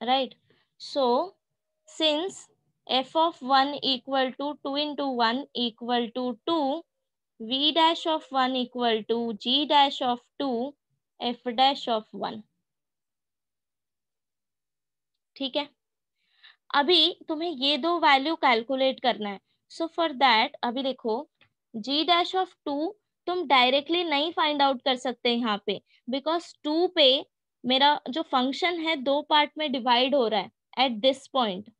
right so since f of 1 equal to 2 into 1 equal to 2 v dash of 1 equal to g dash of 2 f dash of 1 ठीक है? अभी तुम्हें ये दो वैल्यू कैलकुलेट करना है। सो फॉर दैट अभी देखो, g डैश ऑफ़ टू तुम डायरेक्टली नहीं फाइंड आउट कर सकते यहाँ पे। बिकॉज़ टू पे मेरा जो फ़ंक्शन है, दो पार्ट में डिवाइड हो रहा है एट दिस पॉइंट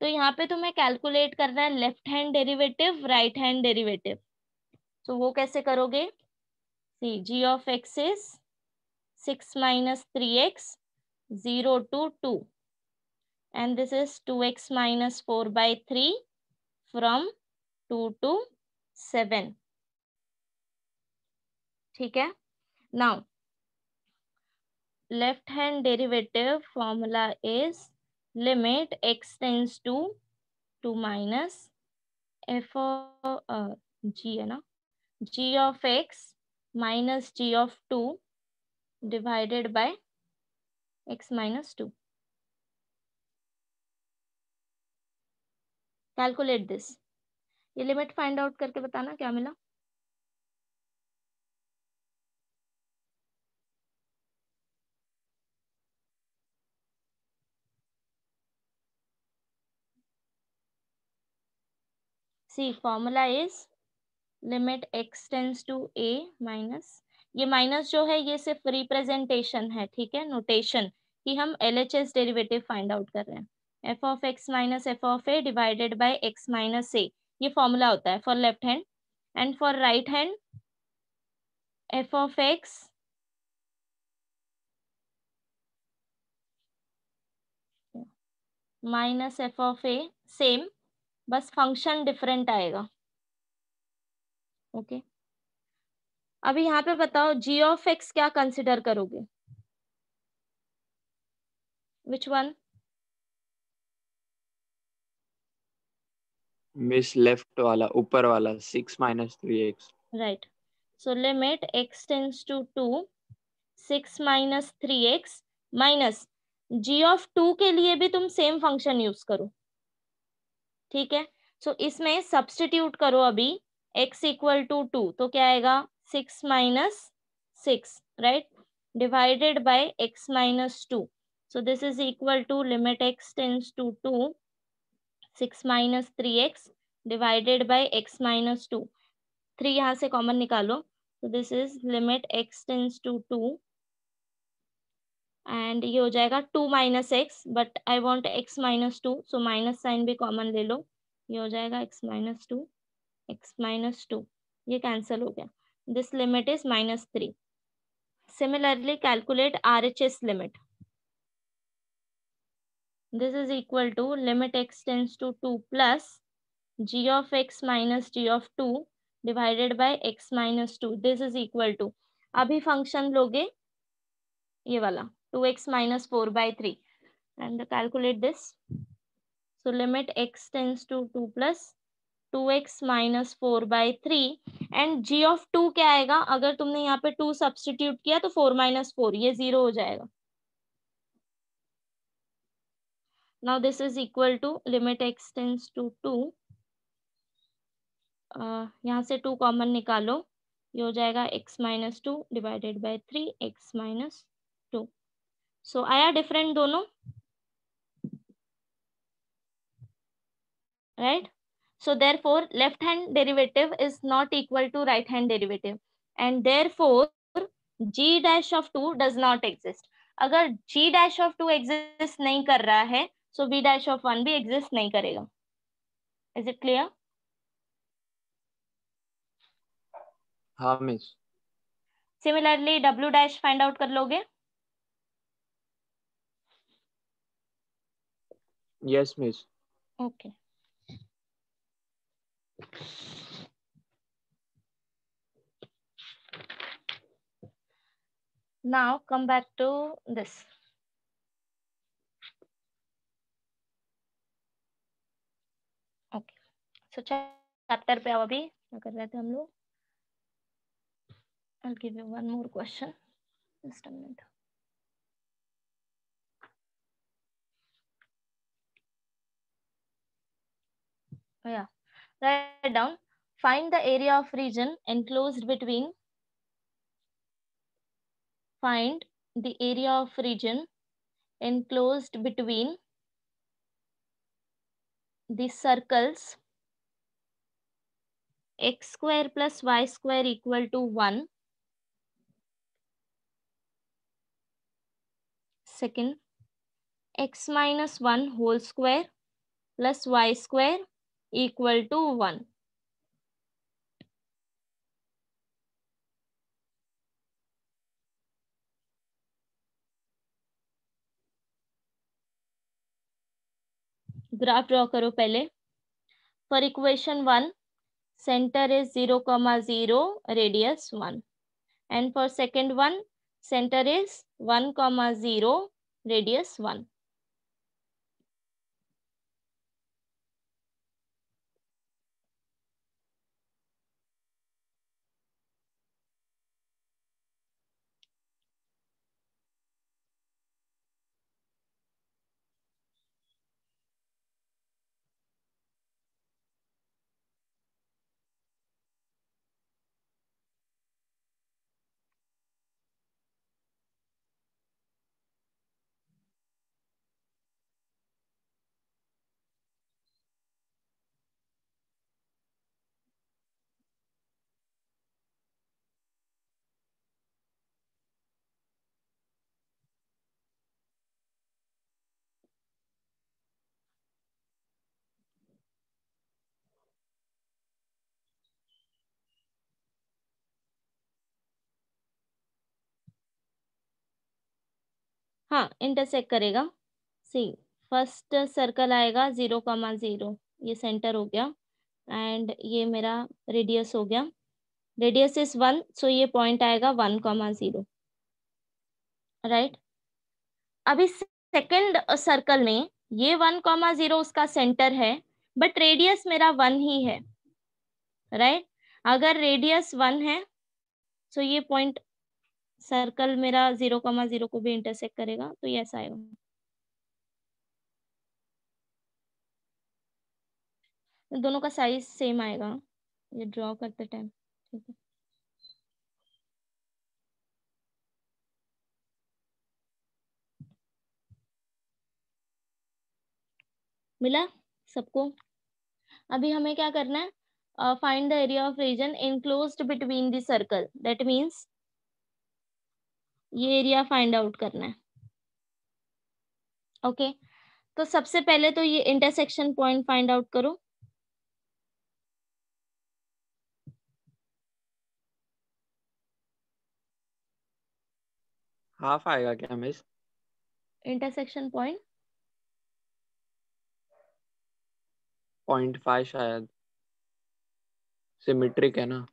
तो यहाँ पे तुम्हें कैलकुलेट करना है left hand derivative right hand derivative तो वो कैसे करोगे? see g of x is six minus three x zero to two and this is two x minus four by three from two to seven ठीक है now left hand derivative formula is limit x tends to 2 minus f of uh, g है ना g of x minus g of 2 divided by x minus 2 calculate this ये limit find out करके बताना क्या मिला? See formula is limit x tends to a minus ये minus जो है, ये सिर्फ़ रिप्रेजेंटेशन है, ठीक है? नोटेशन कि हम L H S derivative find out कर रहे हैं। F of x minus f of a divided by x minus a ये फॉर्मूला होता है for left hand and for right hand f of x minus f of a same बस function different आएगा। Okay. okay. अभी यहाँ पे बताओ g of x क्या कंसिडर करोगे? विच वन मिस लेफ़्ट वाला ऊपर वाला six minus three x right so limit x tends to two six minus three x minus g of two के लिए भी तुम सेम फ़ंक्शन यूज़ करो। ठीक है? सो so, इसमें सब्सटीट्यूट करो अभी। X इक्वल टू टू तो क्या आएगा? Six minus six right divided by x minus two so this is equal to limit x tends to two six minus three x divided by x minus two three यहाँ से common निकालो. तो this is limit x tends to two and ये हो जाएगा two minus x but I want x minus two so minus sign भी common ले लो. ये हो जाएगा x minus two x minus two, ये कैंसिल हो गया। This limit is minus three. Similarly calculate R H S limit. This is equal to limit x tends to two plus g of x minus g of two divided by x minus two. This is equal to. अभी function लोगे, ये वाला, two x minus four by three. And calculate this. So limit x tends to two plus two x minus four by three, and g of two क्या आएगा? अगर तुमने यहाँ पे टू सब्सटीट्यूट किया तो फोर माइनस फोर, ये zero हो जाएगा। Now this is equal to limit x tends to two यहाँ से टू कॉमन निकालो, ये हो जाएगा x minus two divided by three x minus two so आया डिफरेंट दोनों? Right right? So therefore left hand derivative is not equal to right hand derivative and therefore g dash of 2 does not exist अगर g dash of 2 exist नहीं कर रहा है so b dash of 1 भी exist नहीं करेगा is it clear हाँ miss similarly w dash find out कर लोगे yes miss Okay. Now come back to this. Okay. So chapter पे आओ अभी क्या कर रहे थे हम लोग I'll give you one more question. Just a minute. Oh, yeah. Write down, find the area of region enclosed between, find the area of region enclosed between. The circles. X square plus y square equal to 1. Second, x minus 1 whole square plus y square equal to one graph draw करो पहले. For equation one center is zero comma zero radius one and for second one center is one comma zero radius one हाँ intersect करेगा। See first circle आएगा zero comma zero ये centre हो गया। And ये मेरा रेडियस हो गया। रेडियस इज़ वन सो ये पॉइंट आएगा वन कॉमा ज़ीरो राइट अभी सेकंड सर्कल में ये वन कॉमा ज़ीरो उसका सेंटर है बट रेडियस मेरा वन ही है। Right right? अगर रेडियस वन है सो ये पॉइंट सर्कल मेरा ज़ीरो कॉमा ज़ीरो को भी इंटरसेक्ट करेगा तो यस आएगा। दोनों का साइज़ सेम आएगा। ये ड्रॉ करते टाइम ठीक है। मिला सबको? अभी हमें क्या करना है? Find the area of region enclosed between the circle that means ये एरिया फाइंड आउट करना है। Okay okay. तो सबसे पहले तो ये इंटरसेक्शन पॉइंट फाइंड आउट करो। हाफ़ आएगा क्या miss intersection point point five शायद। सिमेट्रिक है ना।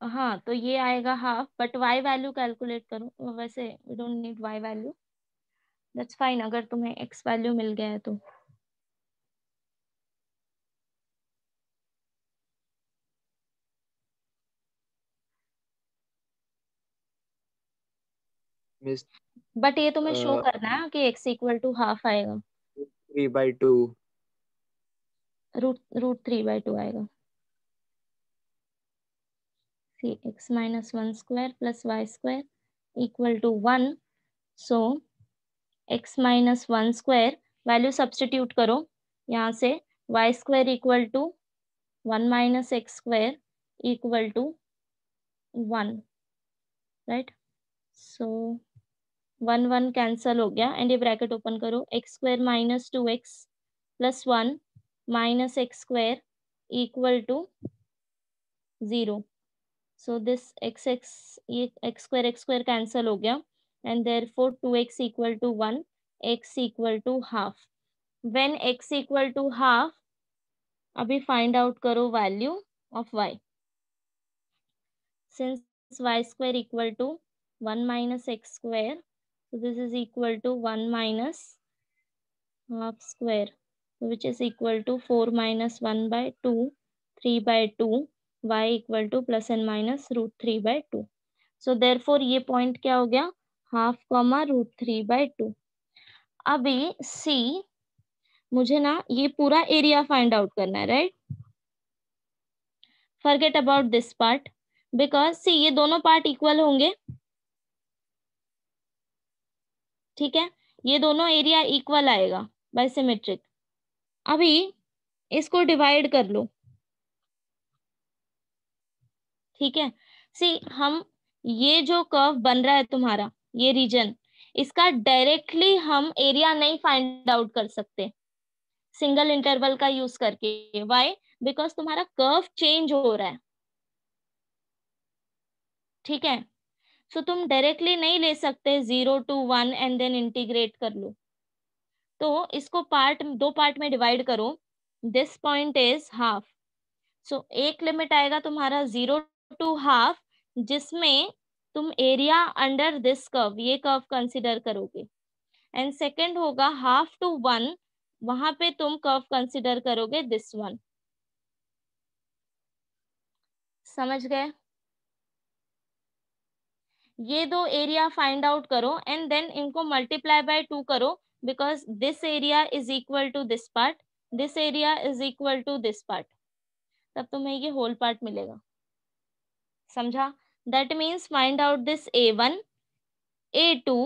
हाँ तो ये आएगा half but y value calculate करूँ। वैसे we don't need y value that's fine अगर तुम्हें एक्स वैल्यू मिल गया है तो। बट ये तुम्हें शो अ, करना है कि एक्स इक्वल टू हाफ़ आएगा। Three by two root root three by two आएगा। See x minus one square plus y square equal to one so x minus one square value substitute करो। यहाँ से y square equal to one minus x square equal to one right so one one cancel हो गया। And ये bracket open करो। X square minus two x plus one minus x square equal to zero so this x x ये x square x square cancel हो गया. And therefore two x equal to one x equal to half when x equal to half अभी find out करो value of y since y square equal to one minus x square this is equal to one minus half square which is equal to four minus one by two three by two y equal to plus and minus root 3 by 2 so, therefore, ये point क्या हो गया? Half comma root three by two अभी see मुझे ना ये पूरा area find out करना है right forget about this part because see ये दोनों पार्ट इक्वल होंगे। ठीक है? ये दोनों एरिया इक्वल आएगा बाय सिमेट्रिक अभी इसको डिवाइड कर लो। ठीक है? सी हम ये जो कर्व बन रहा है तुम्हारा ये रीजन इसका डायरेक्टली हम एरिया नहीं फाइंड आउट कर सकते। सिंगल इंटरवल का यूज़ करके। वाई बिकॉज़ तुम्हारा कर्व चेंज हो रहा है। ठीक है? सो so, तुम डायरेक्टली नहीं ले सकते zero to one and then integrate कर लो। तो इसको पार्ट दो पार्ट में डिवाइड करो। This point is half so एक लिमिट आएगा तुम्हारा ज़ीरो टू हाफ़ जिसमें तुम एरिया अंडर दिस कर्व ये कर्व कंसिडर करोगे. एंड सेकेंड होगा हाफ़ टू वन वहाँ पे तुम कर्व कंसिडर करोगे दिस वन समझ गए? ये दो एरिया फाइंड आउट करो एंड देन इनको मल्टीप्लाई बाय टू करो because this area is equal to this part this area is equal to this part तब तुम्हें ये होल पार्ट मिलेगा. समझा? That means find out this A one A two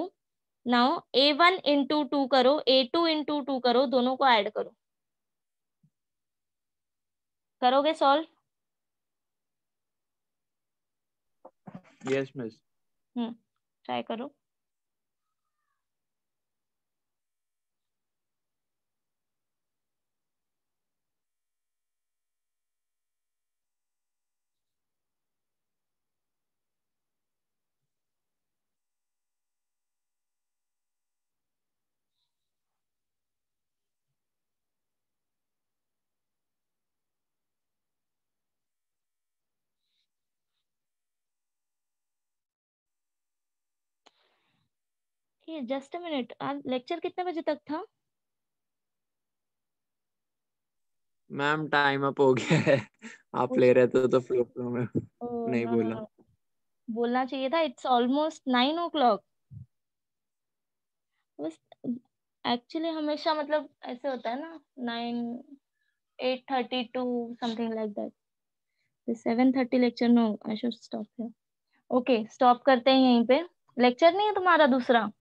now A one into two करो ए two into two करो दोनों को add करो। करोगे solve yes miss hmm try करो। जस्ट अ मिनट आज लेक्चर कितने बजे तक था? मैम टाइम अप हो गया है। आप ले रहे थे तो फ्लो फ्लो में नहीं बोला। बोलना चाहिए था। It's almost nine o'clock बस एक्चुअली हमेशा मतलब ऐसे होता है ना nine eight thirty two something like that seven thirty lecture no I should stop okay stop करते हैं यहीं पे। लेक्चर नहीं है तुम्हारा दूसरा?